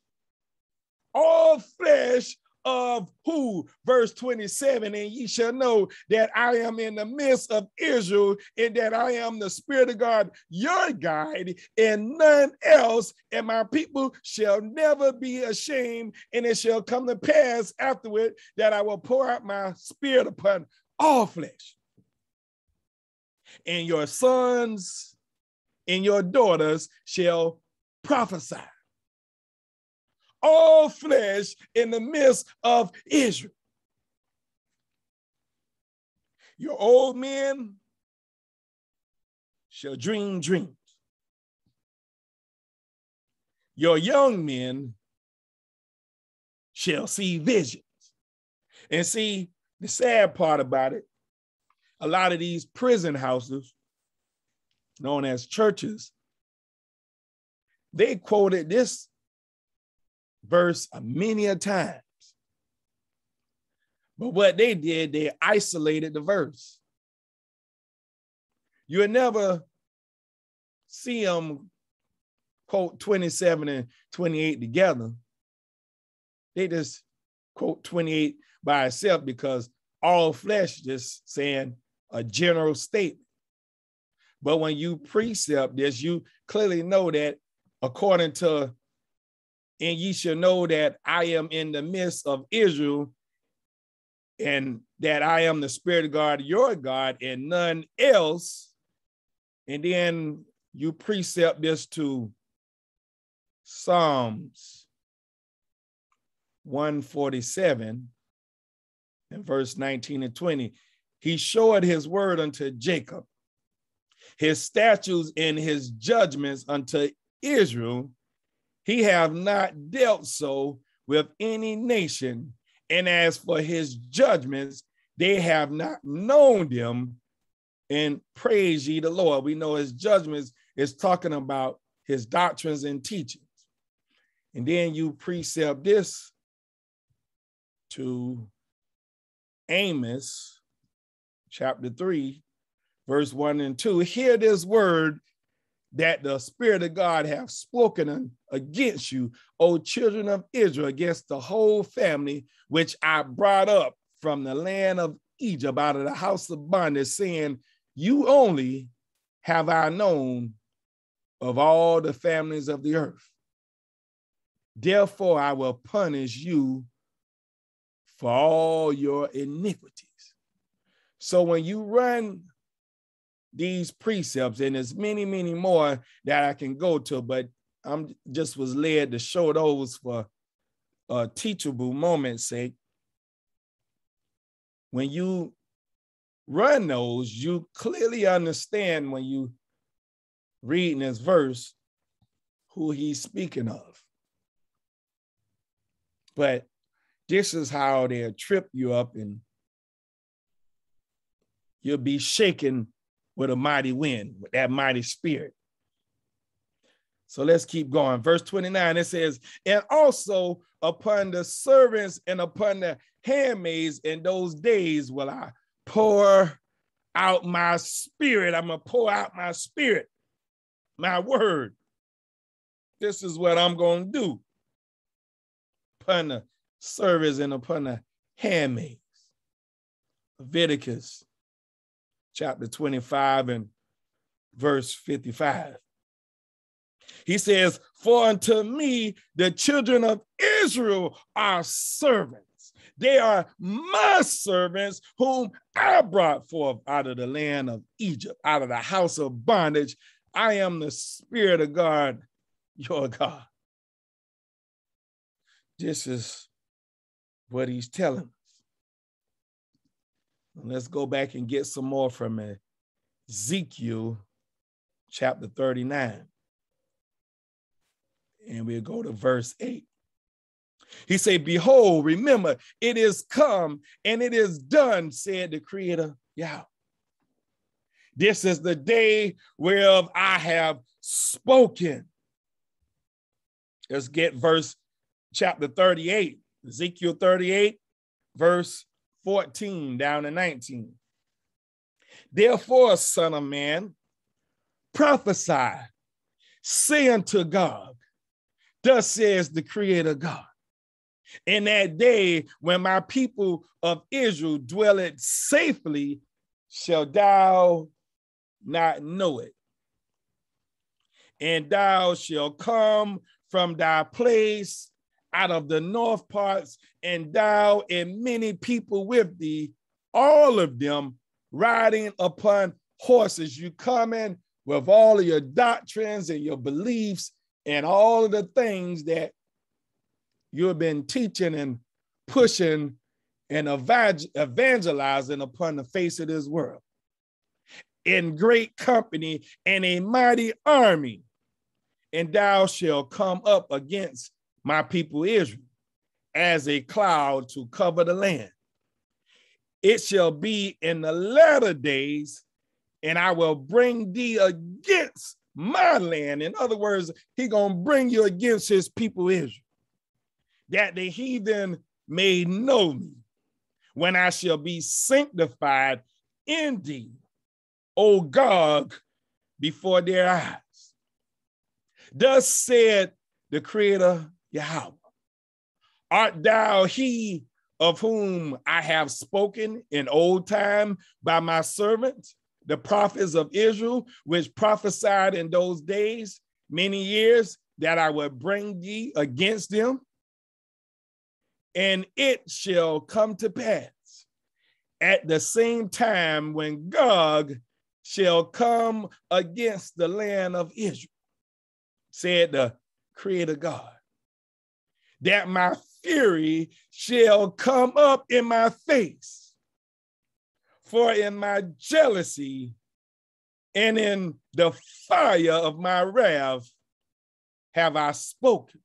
All flesh of who? Verse 27 And ye shall know that I am in the midst of Israel, and that I am the Spirit of God, your guide, and none else. And my people shall never be ashamed. And it shall come to pass afterward that I will pour out my spirit upon all flesh. And your sons and your daughters shall prophesy all flesh in the midst of Israel. Your old men shall dream dreams. Your young men shall see visions. And see, the sad part about it, a lot of these prison houses, known as churches, they quoted this verse a many a times. But what they did, they isolated the verse. You'll never see them quote 27 and 28 together. They just quote 28 by itself because all flesh just saying a general statement. But when you precept this, you clearly know that according to and ye shall know that I am in the midst of Israel, and that I am the Spirit of God, your God, and none else. And then you precept this to Psalms 147 and verse 19 and 20. He showed his word unto Jacob, his statutes and his judgments unto Israel he have not dealt so with any nation. And as for his judgments, they have not known them. And praise ye the Lord. We know his judgments is talking about his doctrines and teachings. And then you precept this to Amos chapter 3, verse 1 and 2. Hear this word that the Spirit of God have spoken against you, O children of Israel, against the whole family which I brought up from the land of Egypt out of the house of bondage, saying, You only have I known of all the families of the earth. Therefore, I will punish you for all your iniquities. So when you run these precepts, and there's many, many more that I can go to, but I'm just was led to show those for a teachable moment's sake. When you run those, you clearly understand when you reading this verse who he's speaking of. But this is how they'll trip you up and you'll be shaken with a mighty wind, with that mighty spirit. So let's keep going. Verse 29, it says, And also upon the servants and upon the handmaids in those days will I pour out my spirit. I'm going to pour out my spirit, my word. This is what I'm going to do upon the servants and upon the handmaids. Leviticus chapter 25 and verse 55. He says, For unto me the children of Israel are servants. They are my servants whom I brought forth out of the land of Egypt, out of the house of bondage. I am the Spirit of God, your God. This is what he's telling Let's go back and get some more from Ezekiel chapter 39. And we'll go to verse 8. He said, Behold, remember, it is come and it is done, said the Creator Yahweh. This is the day whereof I have spoken. Let's get verse chapter 38, Ezekiel 38, verse 14 down to 19. Therefore, son of man, prophesy, say unto God, thus says the creator God. In that day when my people of Israel dwell it safely, shall thou not know it. And thou shalt come from thy place out of the north parts, and thou and many people with thee, all of them riding upon horses. You come in with all of your doctrines and your beliefs and all of the things that you've been teaching and pushing and evangelizing upon the face of this world. In great company and a mighty army, and thou shalt come up against my people Israel as a cloud to cover the land. It shall be in the latter days, and I will bring thee against my land. In other words, he gonna bring you against his people Israel, that the heathen may know me when I shall be sanctified in thee, O Gog, before their eyes. Thus said the Creator Yahweh, art thou he of whom I have spoken in old time by my servants, the prophets of Israel, which prophesied in those days, many years, that I would bring thee against them? And it shall come to pass at the same time when Gog shall come against the land of Israel, said the Creator God, that my fury shall come up in my face. For in my jealousy and in the fire of my wrath have I spoken.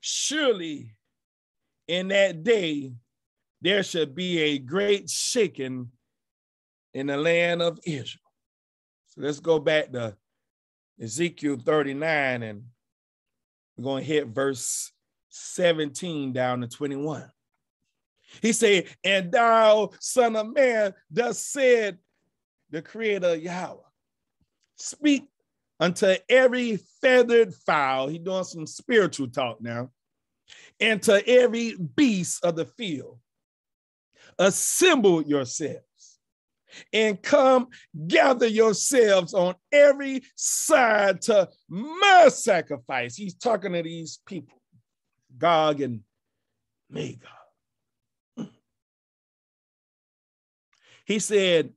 Surely in that day there shall be a great shaking in the land of Israel. So let's go back to Ezekiel 39 and we're going to hit verse 17 down to 21. He said, And thou, son of man, thus said the creator Yahweh, speak unto every feathered fowl. He doing some spiritual talk now. And to every beast of the field. Assemble yourselves and come gather yourselves on every side to my sacrifice. He's talking to these people. Gog and Magog. He said,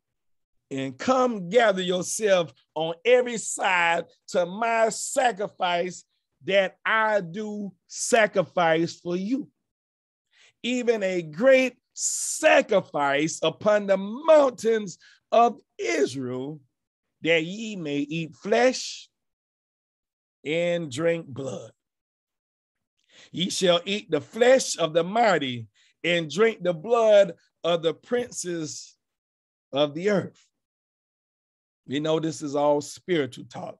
and come gather yourself on every side to my sacrifice that I do sacrifice for you. Even a great sacrifice upon the mountains of Israel, that ye may eat flesh and drink blood. Ye shall eat the flesh of the mighty and drink the blood of the princes of the earth. We know this is all spiritual talk.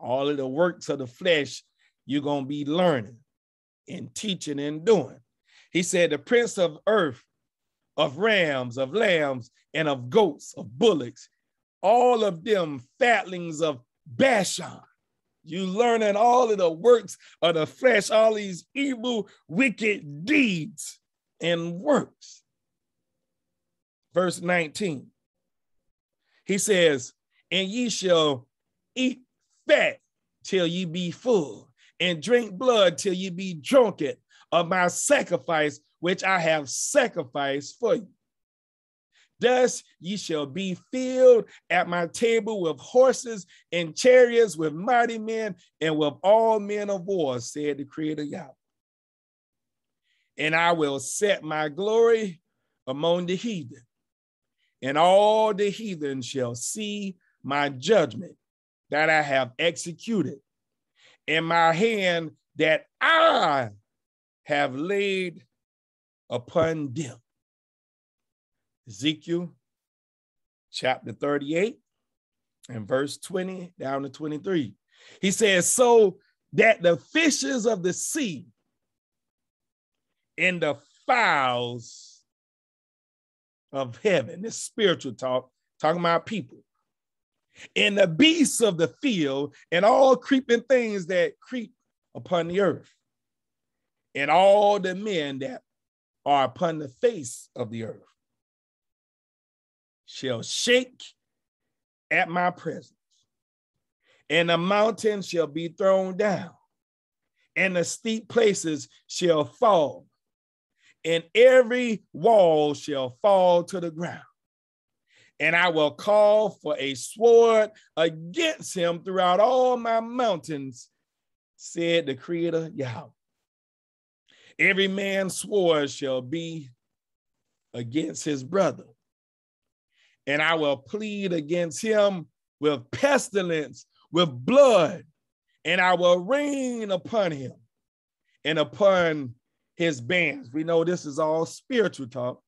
All of the works of the flesh you're going to be learning and teaching and doing. He said, The prince of earth, of rams, of lambs, and of goats, of bullocks, all of them fatlings of Bashan you learning all of the works of the flesh, all these evil, wicked deeds and works. Verse 19, he says, And ye shall eat fat till ye be full, and drink blood till ye be drunken of my sacrifice, which I have sacrificed for you. Thus ye shall be filled at my table with horses and chariots, with mighty men, and with all men of war, said the Creator Yahweh. And I will set my glory among the heathen, and all the heathen shall see my judgment that I have executed, and my hand that I have laid upon them. Ezekiel chapter 38 and verse 20 down to 23. He says, So that the fishes of the sea and the fowls of heaven, this spiritual talk, talking about people, and the beasts of the field, and all creeping things that creep upon the earth, and all the men that are upon the face of the earth shall shake at my presence, and the mountains shall be thrown down, and the steep places shall fall, and every wall shall fall to the ground. And I will call for a sword against him throughout all my mountains, said the Creator Yahweh. Every man's sword shall be against his brother, and I will plead against him with pestilence, with blood, and I will rain upon him and upon his bands. We know this is all spiritual talk,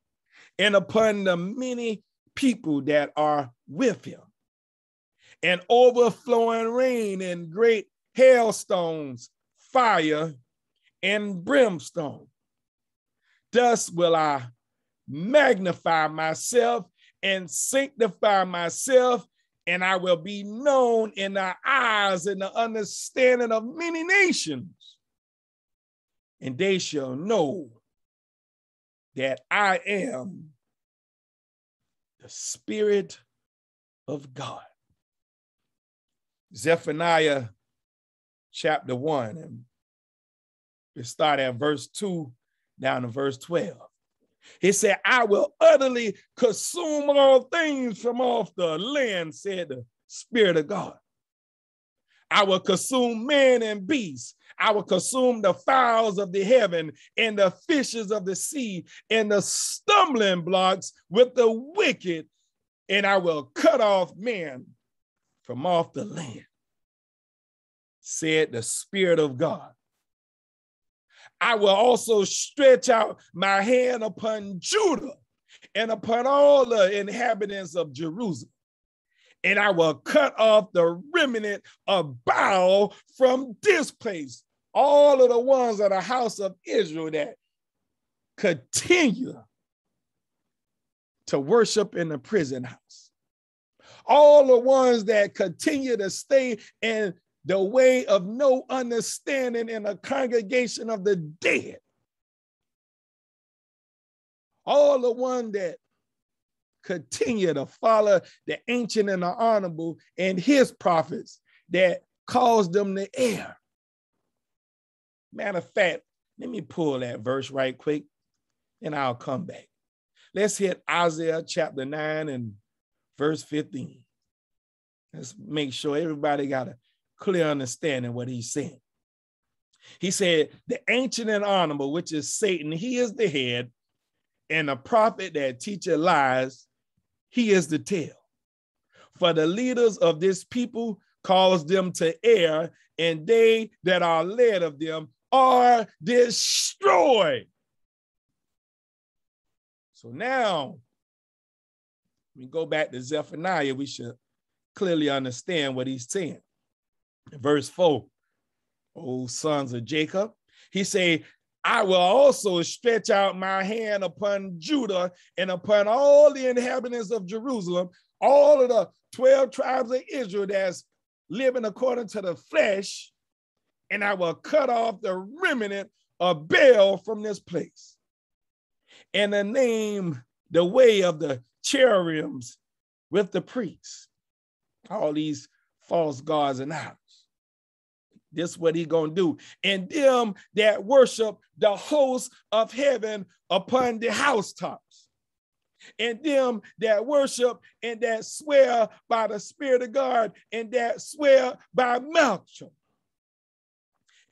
and upon the many people that are with him, and overflowing rain and great hailstones, fire, and brimstone. Thus will I magnify myself and sanctify myself, and I will be known in the eyes and the understanding of many nations. And they shall know that I am the Spirit of God. Zephaniah chapter 1, and we start at verse 2 down to verse 12. He said, I will utterly consume all things from off the land, said the Spirit of God. I will consume man and beast. I will consume the fowls of the heaven and the fishes of the sea and the stumbling blocks with the wicked, and I will cut off men from off the land, said the Spirit of God. I will also stretch out my hand upon Judah and upon all the inhabitants of Jerusalem. And I will cut off the remnant of Baal from this place. All of the ones of the house of Israel that continue to worship in the prison house. All the ones that continue to stay in the way of no understanding in a congregation of the dead. All the one that continue to follow the ancient and the honorable and his prophets that caused them to err. Matter of fact, let me pull that verse right quick and I'll come back. Let's hit Isaiah chapter 9 and verse 15. Let's make sure everybody got a clear understanding what he's saying. He said, The ancient and honorable, which is Satan, he is the head, and the prophet that teaches lies, he is the tail. For the leaders of this people cause them to err, and they that are led of them are destroyed. So now, we go back to Zephaniah, we should clearly understand what he's saying verse 4 O sons of jacob he say i will also stretch out my hand upon judah and upon all the inhabitants of jerusalem all of the 12 tribes of israel that's living according to the flesh and i will cut off the remnant of baal from this place. And the name the way of the Chemarims with the priests all these false gods and idols this what he gonna do. And them that worship the host of heaven upon the housetops. And them that worship and that swear by the Spirit of God and that swear by Malcham.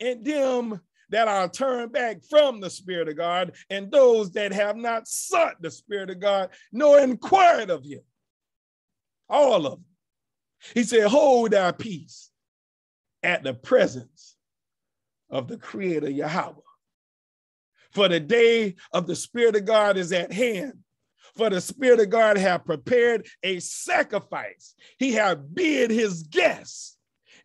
And them that are turned back from the Spirit of God, and those that have not sought the Spirit of God, nor inquired of him. All of them. He said, Hold thy peace at the presence of the Creator Yahweh. For the day of the Spirit of God is at hand. For the Spirit of God have prepared a sacrifice. He have bid his guests,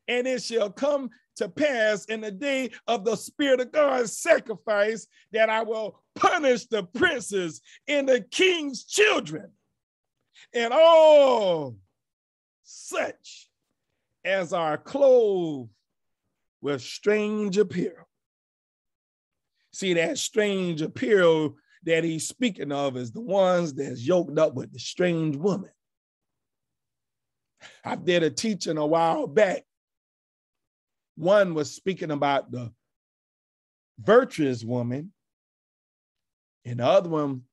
and it shall come to pass in the day of the Spirit of God's sacrifice that I will punish the princes and the king's children and all such as are clothed with strange apparel. See, that strange apparel that he's speaking of is the ones that's yoked up with the strange woman. I did a teaching a while back. One was speaking about the virtuous woman, and the other one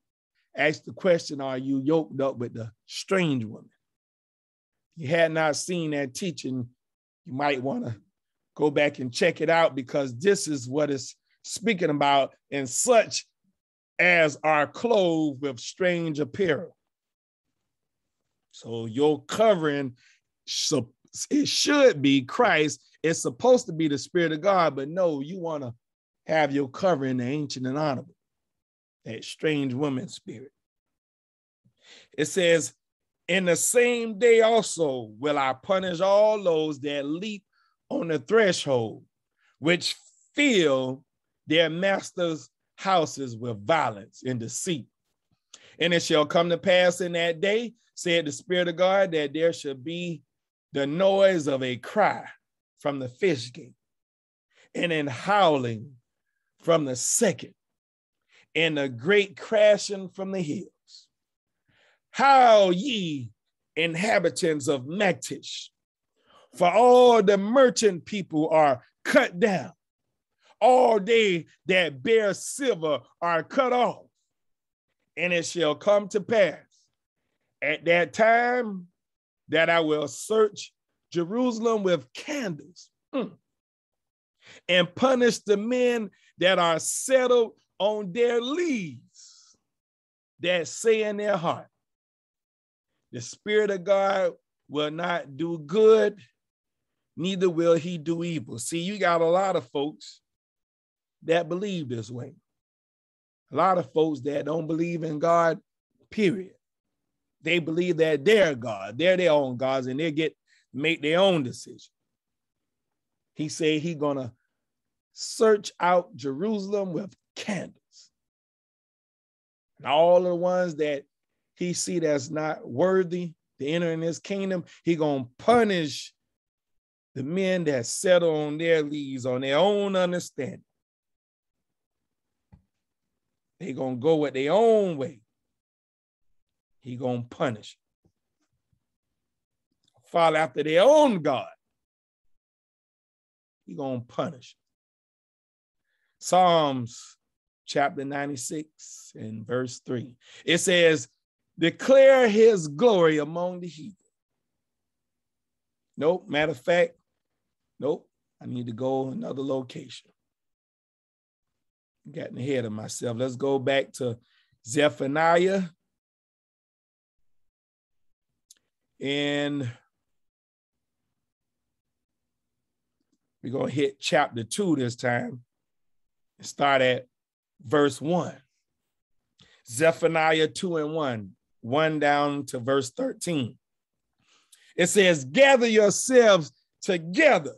asked the question Are you yoked up with the strange woman? You had not seen that teaching, you might want to go back and check it out because this is what it's speaking about, and such as are clothed with strange apparel. So your covering, it should be Christ. It's supposed to be the Spirit of God, but no, you want to have your covering the ancient and honorable, that strange woman spirit. It says, In the same day also will I punish all those that leap on the threshold, which fill their master's houses with violence and deceit. And it shall come to pass in that day, said the Spirit of God, that there shall be the noise of a cry from the fish gate, and an howling from the second, and a great crashing from the hills. How ye inhabitants of Maktesh, for all the merchant people are cut down all they that bear silver are cut off. And it shall come to pass at that time that I will search Jerusalem with candles mm, and punish the men that are settled on their leaves that say in their heart, the Spirit of God will not do good, neither will he do evil. See, you got a lot of folks that believe this way. A lot of folks that don't believe in God, period. They believe that they're God, they're their own gods, and they get make their own decision. He said he gonna search out Jerusalem with candles. And all the ones that he see that's not worthy to enter in his kingdom, he gonna punish the men that settle on their leaves on their own understanding. They gonna go with their own way. He gonna punish. Follow after their own God. He gonna punish. Psalms chapter 96 and verse 3. It says, declare his glory among the heathen. Nope, matter of fact, nope, I need to go another location getting ahead of myself. Let's go back to Zephaniah. And we're going to hit chapter two this time and start at verse one. Zephaniah 2 and 1, 1 down to verse 13. It says, Gather yourselves together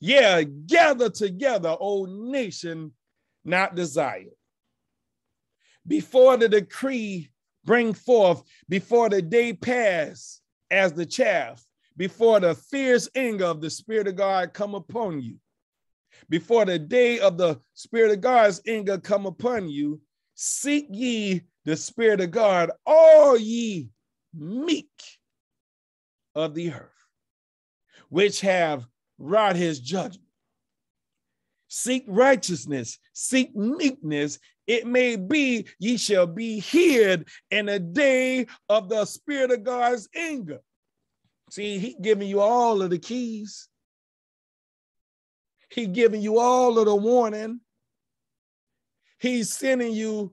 yeah, gather together, O nation not desired. Before the decree bring forth, before the day pass as the chaff, before the fierce anger of the Spirit of God come upon you, before the day of the Spirit of God's anger come upon you, seek ye the Spirit of God, all ye meek of the earth, which have wrought his judgment. Seek righteousness, seek meekness. It may be ye shall be hid in the day of the Spirit of God's anger. See, he giving you all of the keys. He giving you all of the warning. He's sending you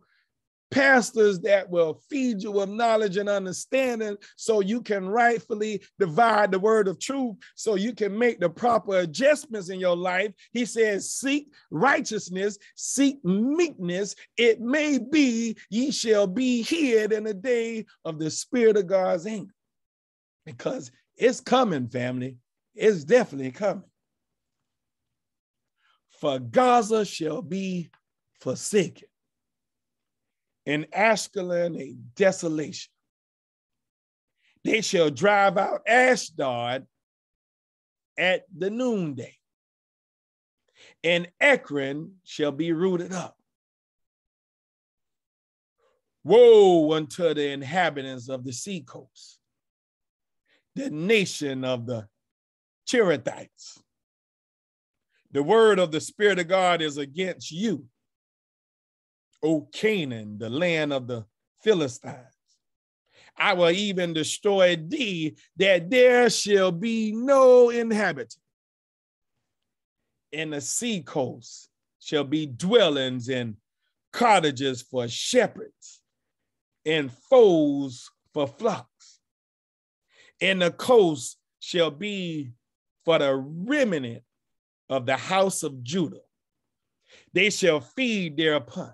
pastors that will feed you with knowledge and understanding so you can rightfully divide the word of truth, so you can make the proper adjustments in your life. He says, Seek righteousness, seek meekness. It may be ye shall be hid in the day of the Spirit of God's anger. Because it's coming, family. It's definitely coming. For Gaza shall be forsaken in Ashkelon a desolation. They shall drive out Ashdod at the noonday, and Ekron shall be rooted up. Woe unto the inhabitants of the seacoast, the nation of the Cherethites. The word of the Spirit of God is against you O Canaan, the land of the Philistines. I will even destroy thee, that there shall be no inhabitant. In the sea coast shall be dwellings and cottages for shepherds and foes for flocks. And the coast shall be for the remnant of the house of Judah. They shall feed thereupon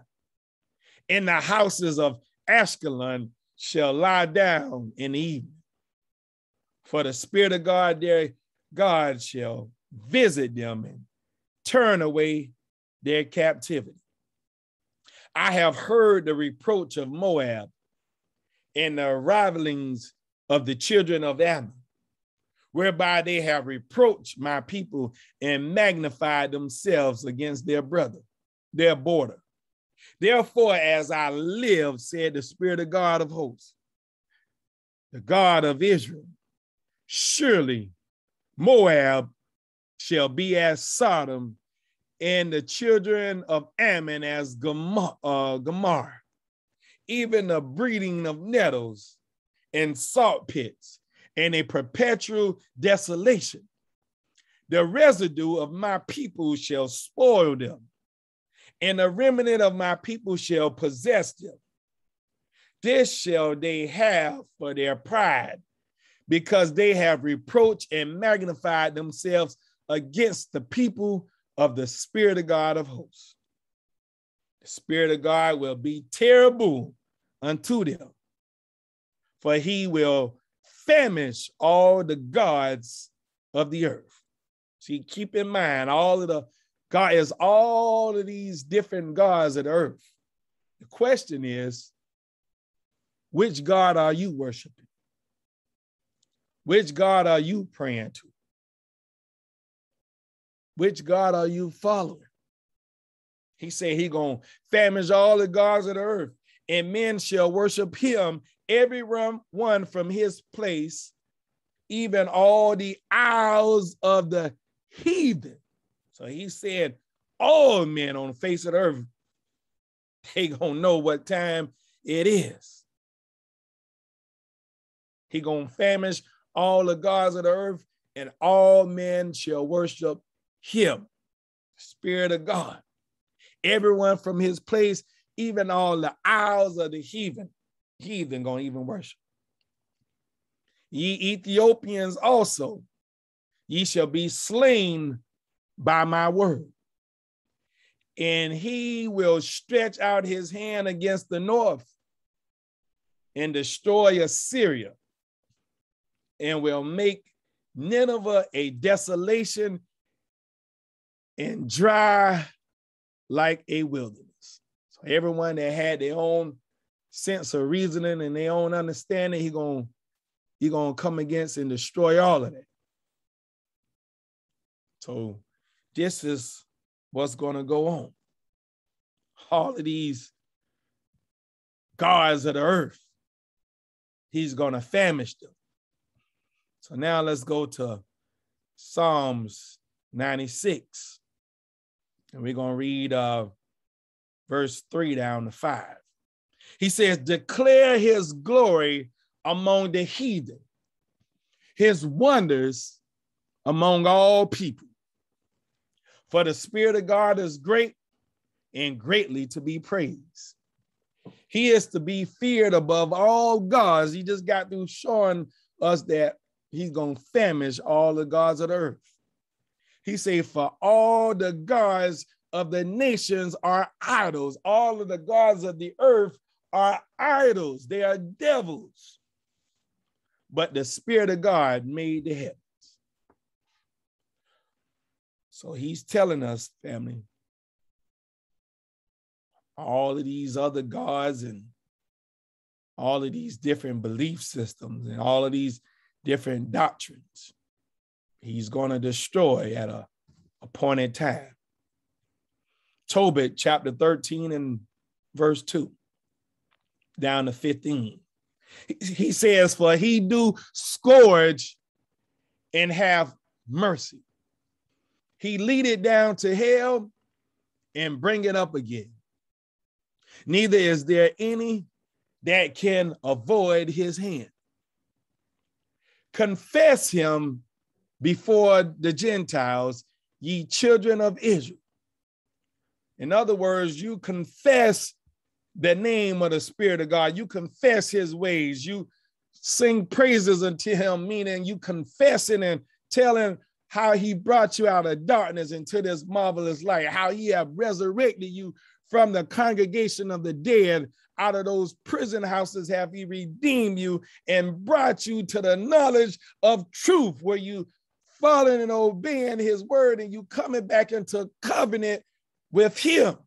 in the houses of Ashkelon shall lie down in the evening. For the Spirit of God their God shall visit them and turn away their captivity. I have heard the reproach of Moab and the rivalings of the children of Ammon, whereby they have reproached my people and magnified themselves against their brother, their border. Therefore, as I live, said the Spirit of God of hosts, the God of Israel, surely Moab shall be as Sodom, and the children of Ammon as Gomorrah, uh, even the breeding of nettles and salt pits, and a perpetual desolation. The residue of my people shall spoil them and the remnant of my people shall possess them. This shall they have for their pride, because they have reproached and magnified themselves against the people of the Spirit of God of hosts. The Spirit of God will be terrible unto them, for he will famish all the gods of the earth. See, keep in mind all of the God is all of these different gods of the earth. The question is, which God are you worshiping? Which God are you praying to? Which God are you following? He said he gonna famish all the gods of the earth, and men shall worship him, every one from his place, even all the isles of the heathen. So he said, all men on the face of the earth, they gonna know what time it is. He gonna famish all the gods of the earth, and all men shall worship him, Spirit of God. Everyone from his place, even all the isles of the heathen, heathen gonna even worship. Ye Ethiopians also, ye shall be slain by my word. And he will stretch out his hand against the north and destroy Assyria and will make Nineveh a desolation and dry like a wilderness. So everyone that had their own sense of reasoning and their own understanding, he gonna he gonna come against and destroy all of that. So this is what's going to go on. All of these gods of the earth, he's going to famish them. So now let's go to Psalms 96. And we're going to read uh, verse 3 down to 5. He says, Declare his glory among the heathen, his wonders among all people. For the Spirit of God is great and greatly to be praised. He is to be feared above all gods. He just got through showing us that he's going to famish all the gods of the earth. He said, For all the gods of the nations are idols. All of the gods of the earth are idols. They are devils. But the Spirit of God made the heavens. So he's telling us, family, all of these other gods and all of these different belief systems and all of these different doctrines he's going to destroy at a appointed time. Tobit chapter 13 and verse 2 down to 15. He says, For he do scourge and have mercy. He lead it down to hell and bring it up again. Neither is there any that can avoid his hand. Confess him before the Gentiles, ye children of Israel. In other words, you confess the name of the Spirit of God. You confess his ways. You sing praises unto him, meaning you confessing and telling how he brought you out of darkness into this marvelous light, how he have resurrected you from the congregation of the dead. Out of those prison houses have he redeemed you and brought you to the knowledge of truth where you following and obeying his word and you coming back into covenant with him.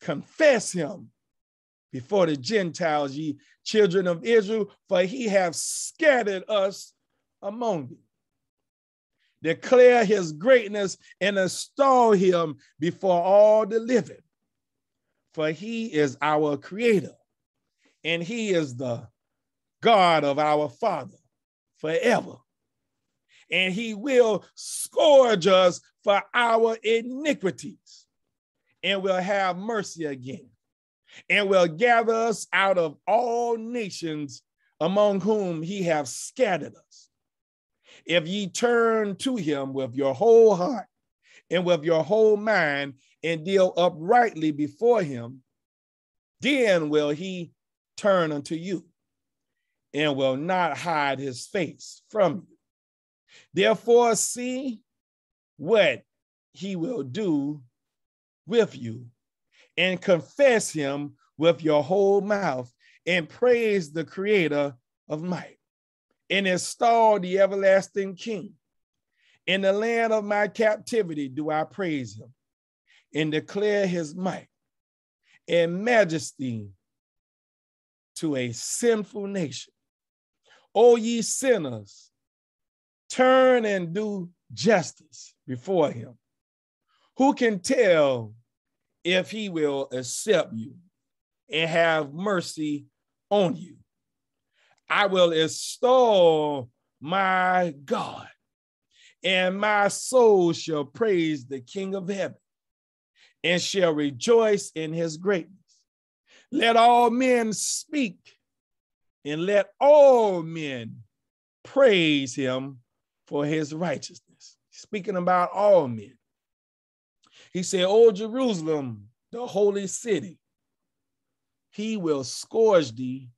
Confess him before the gentiles ye children of israel for he have scattered us among you declare his greatness and install him before all the living. For he is our creator, and he is the God of our Father forever. And he will scourge us for our iniquities, and will have mercy again, and will gather us out of all nations among whom he have scattered us if ye turn to him with your whole heart and with your whole mind and deal uprightly before him, then will he turn unto you and will not hide his face from you. Therefore, see what he will do with you and confess him with your whole mouth and praise the creator of might and install the everlasting King. In the land of my captivity do I praise him and declare his might and majesty to a sinful nation. O ye sinners, turn and do justice before him. Who can tell if he will accept you and have mercy on you? I will extol my God, and my soul shall praise the King of heaven, and shall rejoice in his greatness. Let all men speak, and let all men praise him for his righteousness. Speaking about all men. He said, O Jerusalem, the holy city, he will scourge thee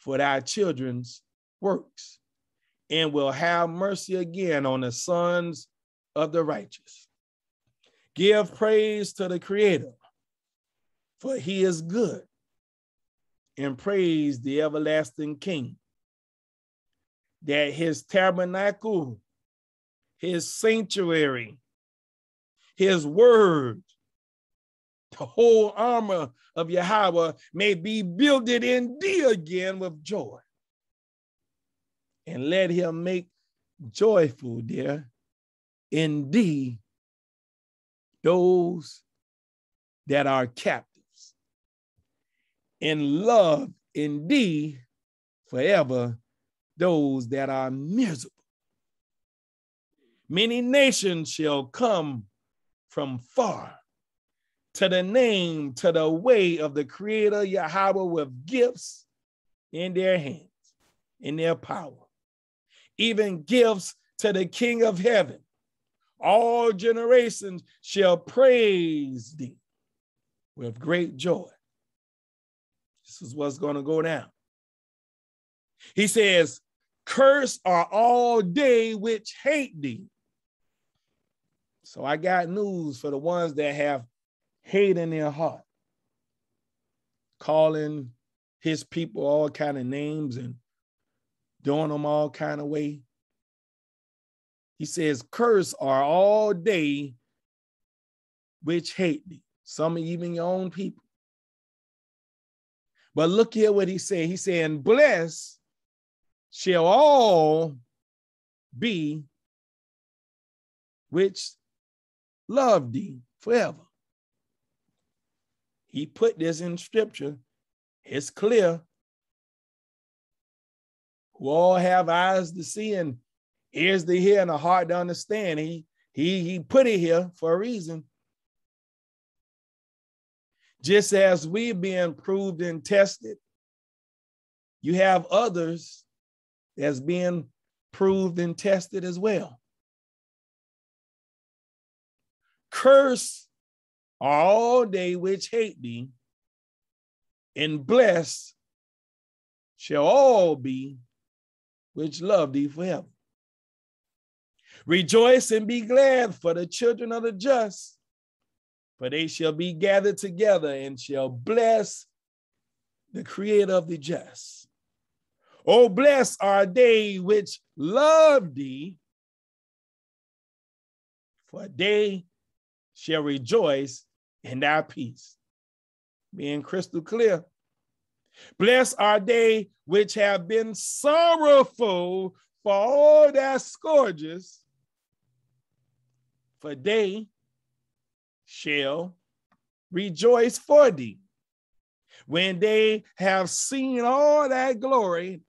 for thy children's works, and will have mercy again on the sons of the righteous. Give praise to the Creator, for he is good, and praise the everlasting King, that his tabernacle, his sanctuary, his word, the whole armor of Yahweh may be builded in thee again with joy. And let him make joyful, dear, in thee those that are captives, and love in thee forever those that are miserable. Many nations shall come from far to the name, to the way of the Creator Yahweh with gifts in their hands, in their power, even gifts to the King of heaven. All generations shall praise thee with great joy. This is what's going to go down. He says, Cursed are all they which hate thee. So I got news for the ones that have hate in their heart, calling his people all kind of names and doing them all kind of way. He says, Curse are all they which hate thee. Some even your own people. But look here what he said. He saying, Bless shall all be which love thee forever. He put this in scripture. It's clear. Who all have eyes to see and ears to hear and a heart to understand. He he he put it here for a reason. Just as we're being proved and tested, you have others that's being proved and tested as well. Curse all they which hate thee, and blessed shall all be which love thee forever. Rejoice and be glad for the children of the just, for they shall be gathered together and shall bless the creator of the just. Oh, blessed are they which love thee, for they shall rejoice in our peace. Being crystal clear. Blessed are they which have been sorrowful for all their scourges, for they shall rejoice for thee. When they have seen all that glory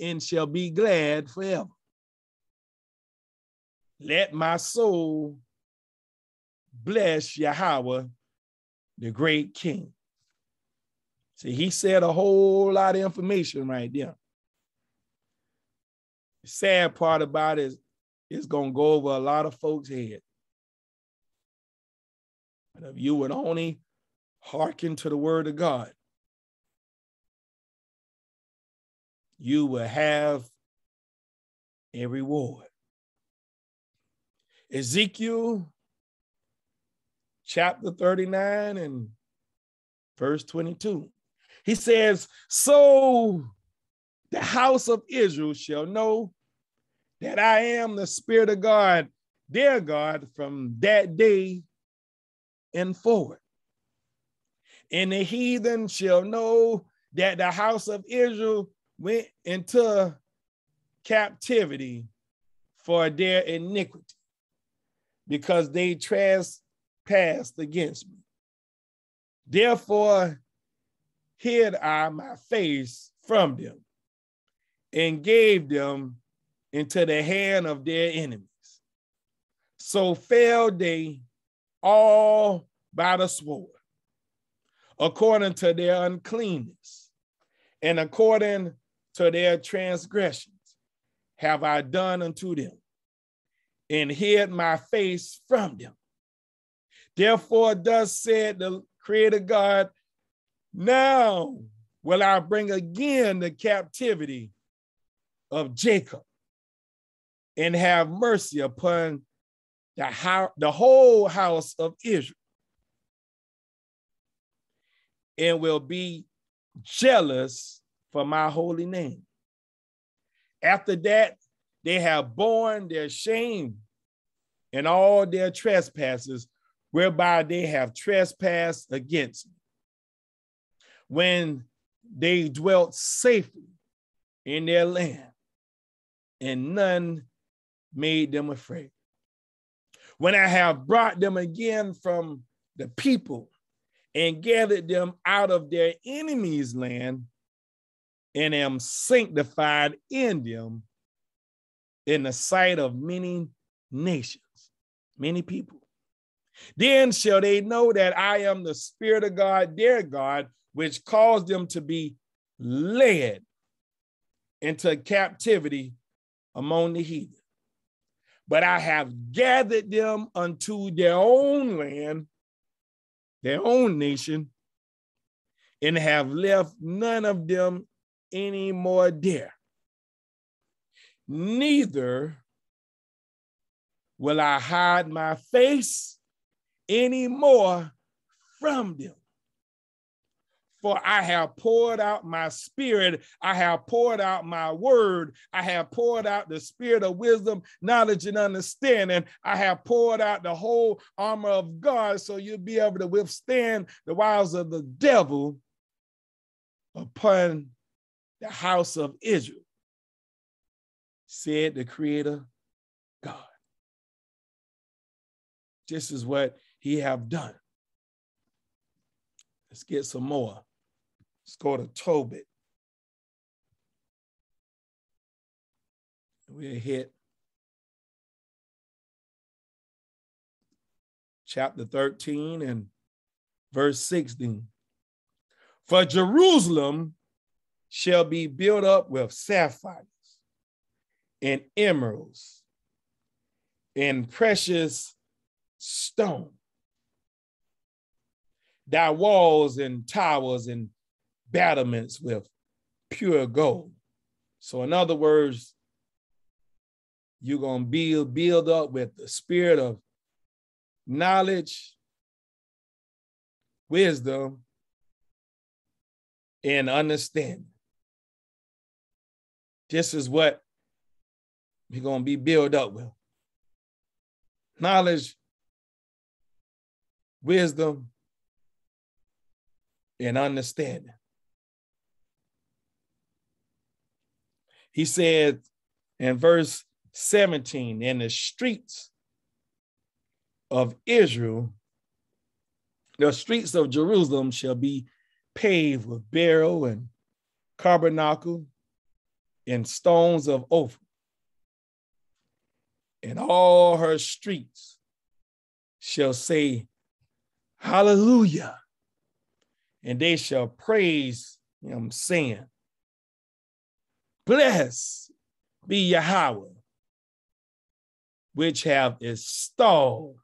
and shall be glad forever. Let my soul bless Yahweh, the great king. See, he said a whole lot of information right there. The sad part about it is it's going to go over a lot of folks' head. But if you would only hearken to the word of God, you will have a reward. Ezekiel chapter 39 and verse 22. He says, So the house of Israel shall know that I am the Spirit of God, their God, from that day and forward. And the heathen shall know that the house of Israel went into captivity for their iniquity because they trespassed against me. Therefore, hid I my face from them and gave them into the hand of their enemies. So fell they all by the sword, according to their uncleanness, and according to their transgressions have I done unto them, and hid my face from them. Therefore, thus said the Creator God, now will I bring again the captivity of Jacob and have mercy upon the, ho- the whole house of Israel and will be jealous for my holy name. After that, they have borne their shame and all their trespasses, whereby they have trespassed against me. When they dwelt safely in their land, and none made them afraid. When I have brought them again from the people and gathered them out of their enemies' land, and am sanctified in them in the sight of many nations, many people. Then shall they know that I am the Spirit of God, their God, which caused them to be led into captivity among the heathen. But I have gathered them unto their own land their own nation, and have left none of them any more there. Neither will I hide my face any more from them. For I have poured out my spirit, I have poured out my word, I have poured out the spirit of wisdom, knowledge, and understanding. I have poured out the whole armor of God so you'll be able to withstand the wiles of the devil upon the house of Israel, said the Creator God. This is what he have done. Let's get some more. Let's go to Tobit. We'll hit chapter 13 and verse 16. For Jerusalem shall be built up with sapphires and emeralds and precious stone. Thy walls and towers and battlements with pure gold. So, in other words, you're going to build, build up with the spirit of knowledge, wisdom, and understanding. This is what we're going to be built up with knowledge, wisdom, and understanding. He said in verse 17, in the streets of Israel, the streets of Jerusalem shall be paved with beryl and carbuncle and stones of Ophir. And all her streets shall say, Hallelujah. And they shall praise him, saying, Blessed be Yahweh, which have installed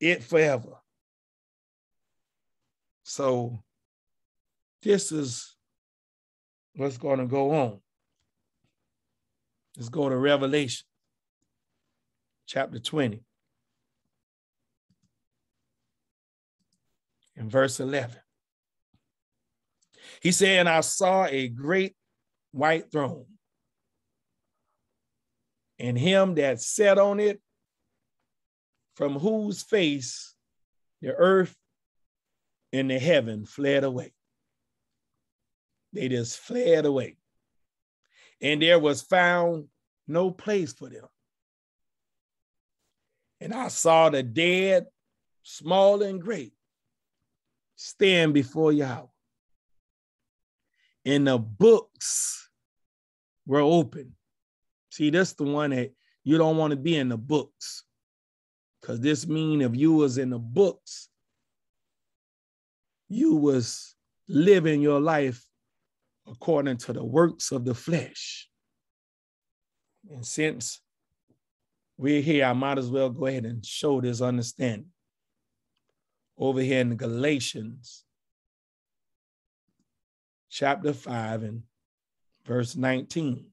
it forever. So this is what's going to go on. Let's go to Revelation chapter 20 in verse 11. He said, And I saw a great white throne, and him that sat on it, from whose face the earth and the heaven fled away. They just fled away. And there was found no place for them. And I saw the dead, small and great, stand before Yahweh. And the books were open. See, that's the one that you don't want to be in the books. Because this mean if you was in the books, you was living your life according to the works of the flesh. And since we're here, I might as well go ahead and show this understanding. Over here in Galatians chapter 5 and verse 19.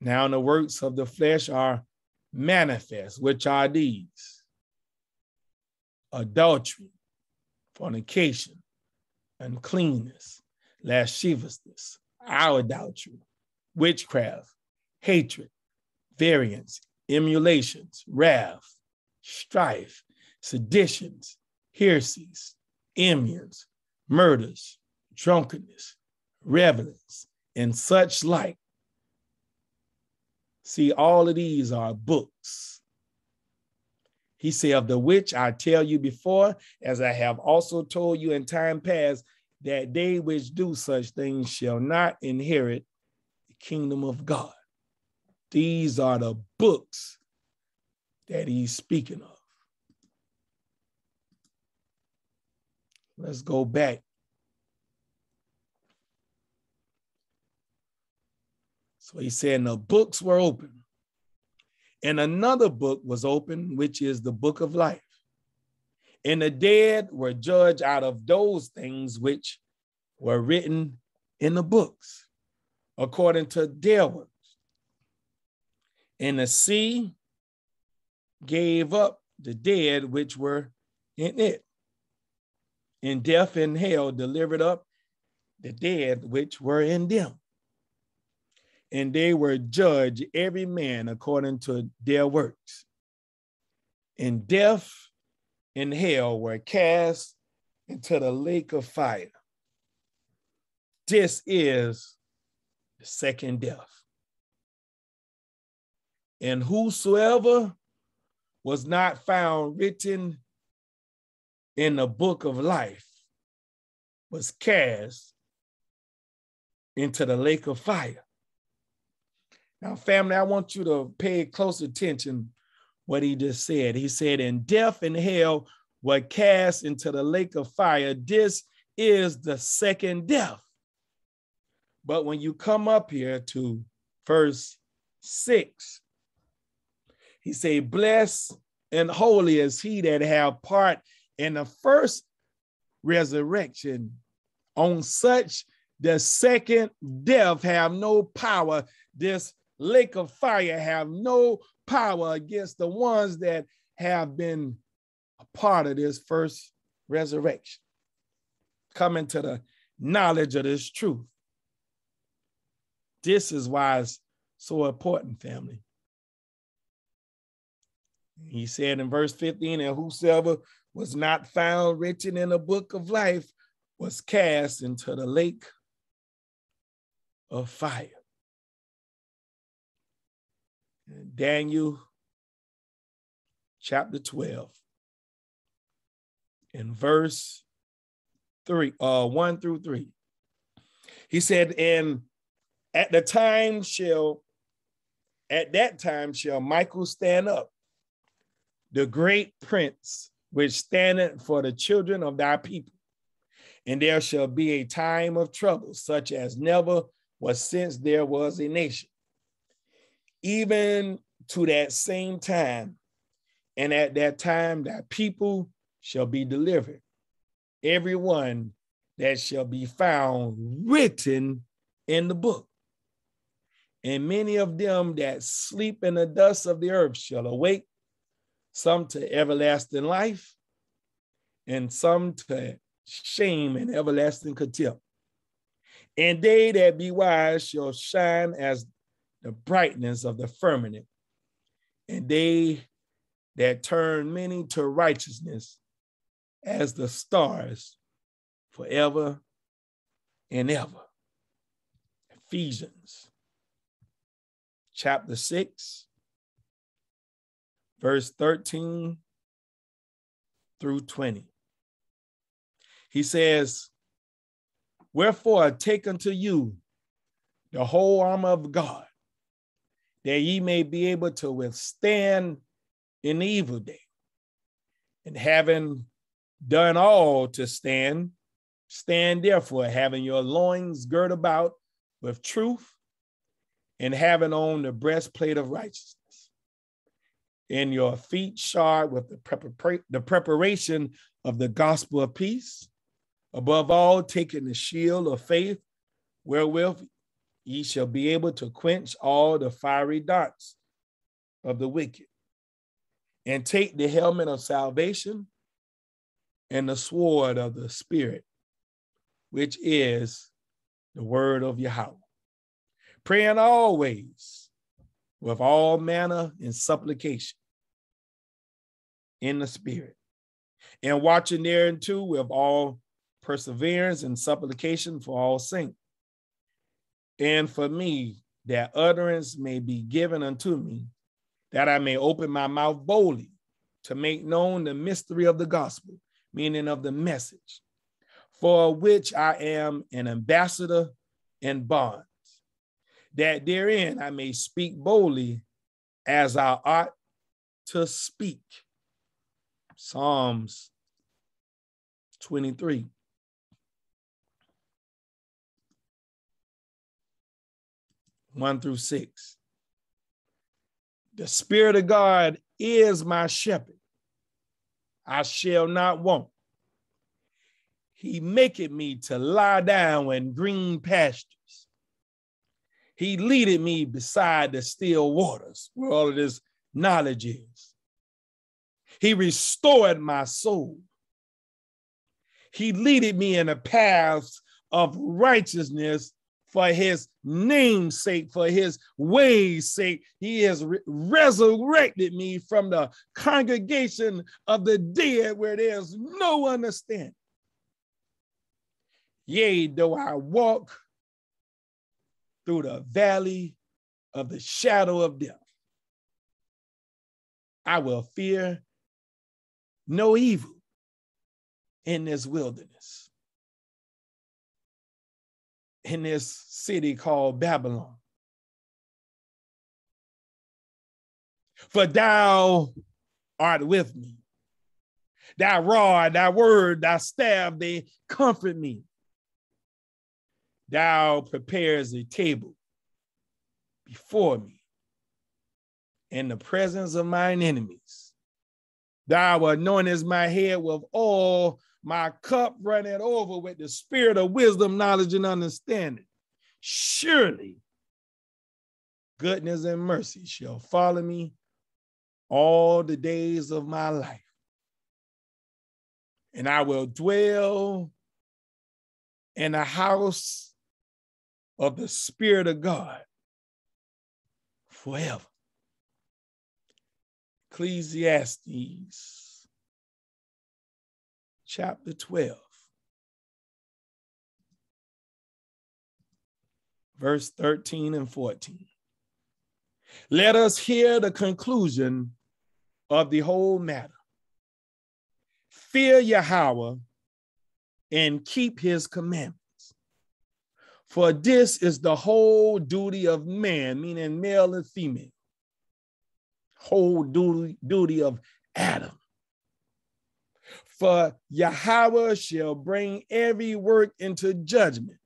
Now the works of the flesh are manifest, which are these adultery, fornication, uncleanness, lasciviousness, idolatry, witchcraft, hatred, variance, emulations, wrath, strife, seditions, heresies, enmities, murders, drunkenness, revelings, and such like. See, all of these are books he said, Of the which I tell you before, as I have also told you in time past, that they which do such things shall not inherit the kingdom of God. These are the books that he's speaking of. Let's go back. So he's saying the books were open, And another book was open, which is the book of life. And the dead were judged out of those things which were written in the books, according to their works. And the sea gave up the dead which were in it. And death and hell delivered up the dead which were in them and they were judged every man according to their works. And death and hell were cast into the lake of fire. This is the second death. And whosoever was not found written in the book of life was cast into the lake of fire. Now, family, I want you to pay close attention what he just said. He said, "In death and hell were cast into the lake of fire. This is the second death." But when you come up here to verse six, he said, "Blessed and holy is he that have part in the first resurrection. On such the second death have no power. This lake of fire have no power against the ones that have been a part of this first resurrection. Coming to the knowledge of this truth. This is why it's so important, family. He said in verse 15, and whosoever was not found written in the book of life was cast into the lake of fire. Daniel chapter 12 in verse 3 uh 1 through 3 he said and at the time shall at that time shall michael stand up the great prince which standeth for the children of thy people and there shall be a time of trouble such as never was since there was a nation even to that same time. And at that time, that people shall be delivered, everyone that shall be found written in the book. And many of them that sleep in the dust of the earth shall awake, some to everlasting life, and some to shame and everlasting contempt. And they that be wise shall shine as the brightness of the firmament, and they that turn many to righteousness as the stars forever and ever. Ephesians chapter 6, verse 13 through 20. He says, Wherefore take unto you the whole armor of God, that ye may be able to withstand in the evil day. And having done all to stand, stand therefore, having your loins girt about with truth, and having on the breastplate of righteousness, and your feet shod with the, the preparation of the gospel of peace. Above all, taking the shield of faith, wherewith ye shall be able to quench all the fiery darts of the wicked, and take the helmet of salvation and the sword of the Spirit, which is the word of Yahweh. Praying always with all manner and supplication in the Spirit, and watching thereunto with all perseverance and supplication for all saints. And for me that utterance may be given unto me, that I may open my mouth boldly to make known the mystery of the gospel, meaning of the message, for which I am an ambassador in bonds, that therein I may speak boldly as I ought to speak. Psalms 23. 1 through 6. The Spirit of God is my shepherd. I shall not want. He maketh me to lie down in green pastures. He leaded me beside the still waters, where all of this knowledge is. He restored my soul. He leaded me in the paths of righteousness for his name's sake, for his ways' sake. He has re- resurrected me from the congregation of the dead where there's no understanding. Yea, though I walk through the valley of the shadow of death, I will fear no evil in this wilderness, in this city called Babylon. For thou art with me. Thy rod, thy word, thy staff, they comfort me. Thou prepares a table before me in the presence of mine enemies. Thou anointest my head with oil, my cup running over with the spirit of wisdom, knowledge, and understanding. Surely goodness and mercy shall follow me all the days of my life. And I will dwell in the house of the Spirit of God forever. Ecclesiastes chapter 12, verse 13 and 14. Let us hear the conclusion of the whole matter. Fear Yahweh and keep his commandments for this is the whole duty of man, meaning male and female. Whole duty, duty of Adam. For Yahweh shall bring every work into judgment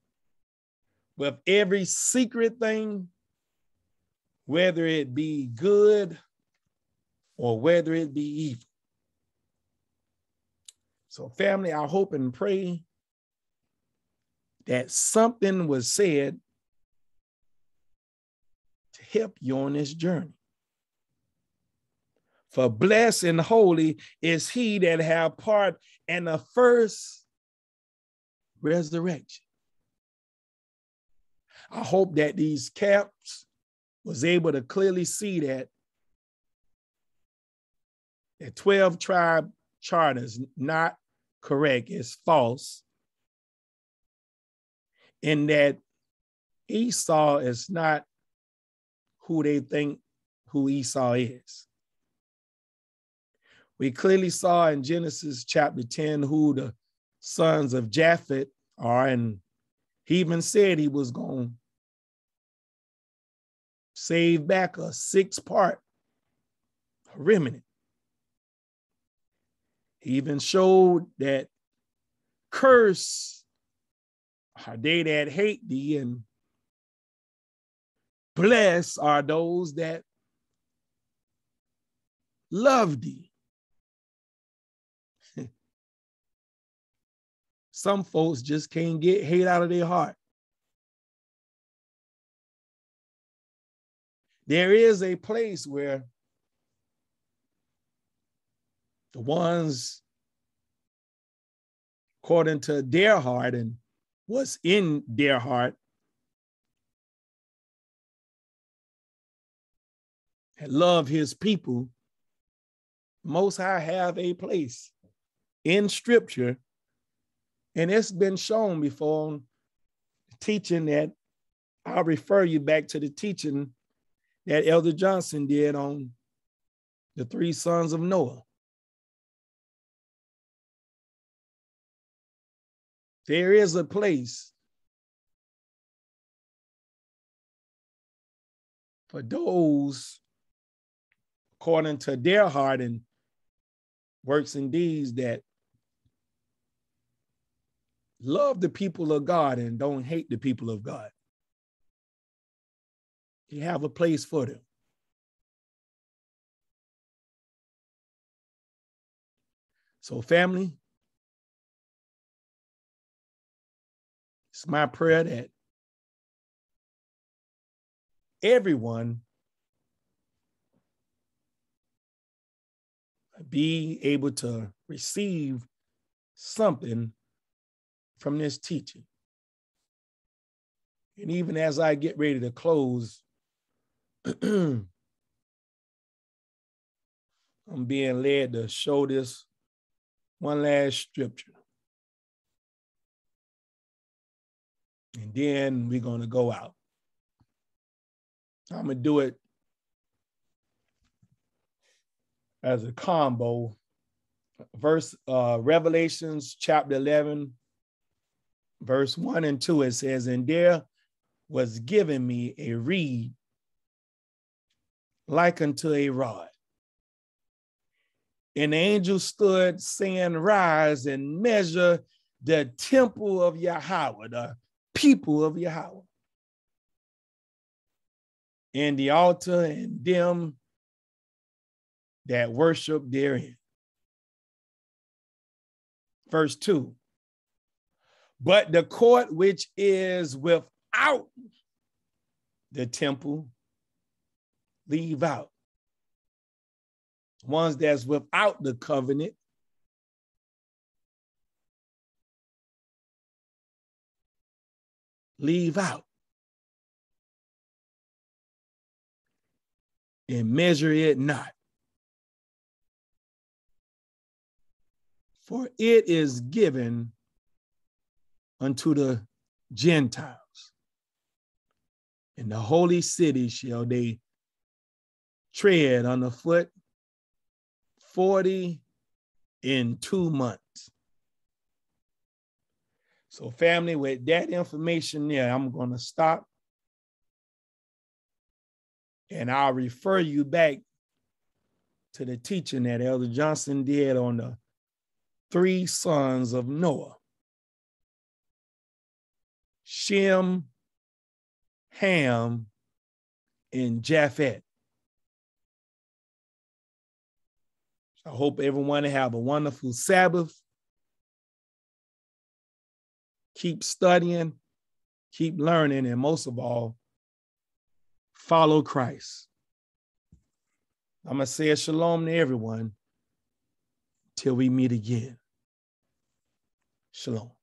with every secret thing, whether it be good or whether it be evil. So, family, I hope and pray that something was said to help you on this journey. For blessed and holy is he that have part in the first resurrection. I hope that these caps was able to clearly see that the 12 tribe chart is not correct, it's false in that Esau is not who they think who Esau is. We clearly saw in Genesis chapter 10 who the sons of Japheth are, and he even said he was going to save back a six part remnant. He even showed that curse they that hate thee, and blessed are those that love thee. <laughs> Some folks just can't get hate out of their heart. There is a place where the ones, according to their heart and was in their heart and love his people, Most High have a place in scripture. And it's been shown before teaching that I'll refer you back to the teaching that Elder Johnson did on the three sons of Noah. There is a place for those, according to their heart and works and deeds, that love the people of God and don't hate the people of God. You have a place for them. So, family, it's my prayer that everyone be able to receive something from this teaching. And even as I get ready to close, <clears throat> I'm being led to show this one last scripture. And then we're going to go out. I'm going to do it as a combo. Verse uh, Revelations chapter 11, verse 1 and 2, it says, And there was given me a reed like unto a rod. The angel stood saying, Rise and measure the temple of Yahweh, the people of Yahweh. And the altar and them that worship therein. Verse 2 But the court which is without the temple, leave out. Ones that's without the covenant, leave out. And measure it not. for it is given unto the Gentiles. In the holy city shall they tread on the foot 40 in two months. So, family, with that information there, I'm going to stop and I'll refer you back to the teaching that Elder Johnson did on the three sons of Noah Shem, Ham, and Japheth. I hope everyone have a wonderful Sabbath. Keep studying, keep learning, and most of all, follow Christ. I'm going to say a shalom to everyone till we meet again. Shalom.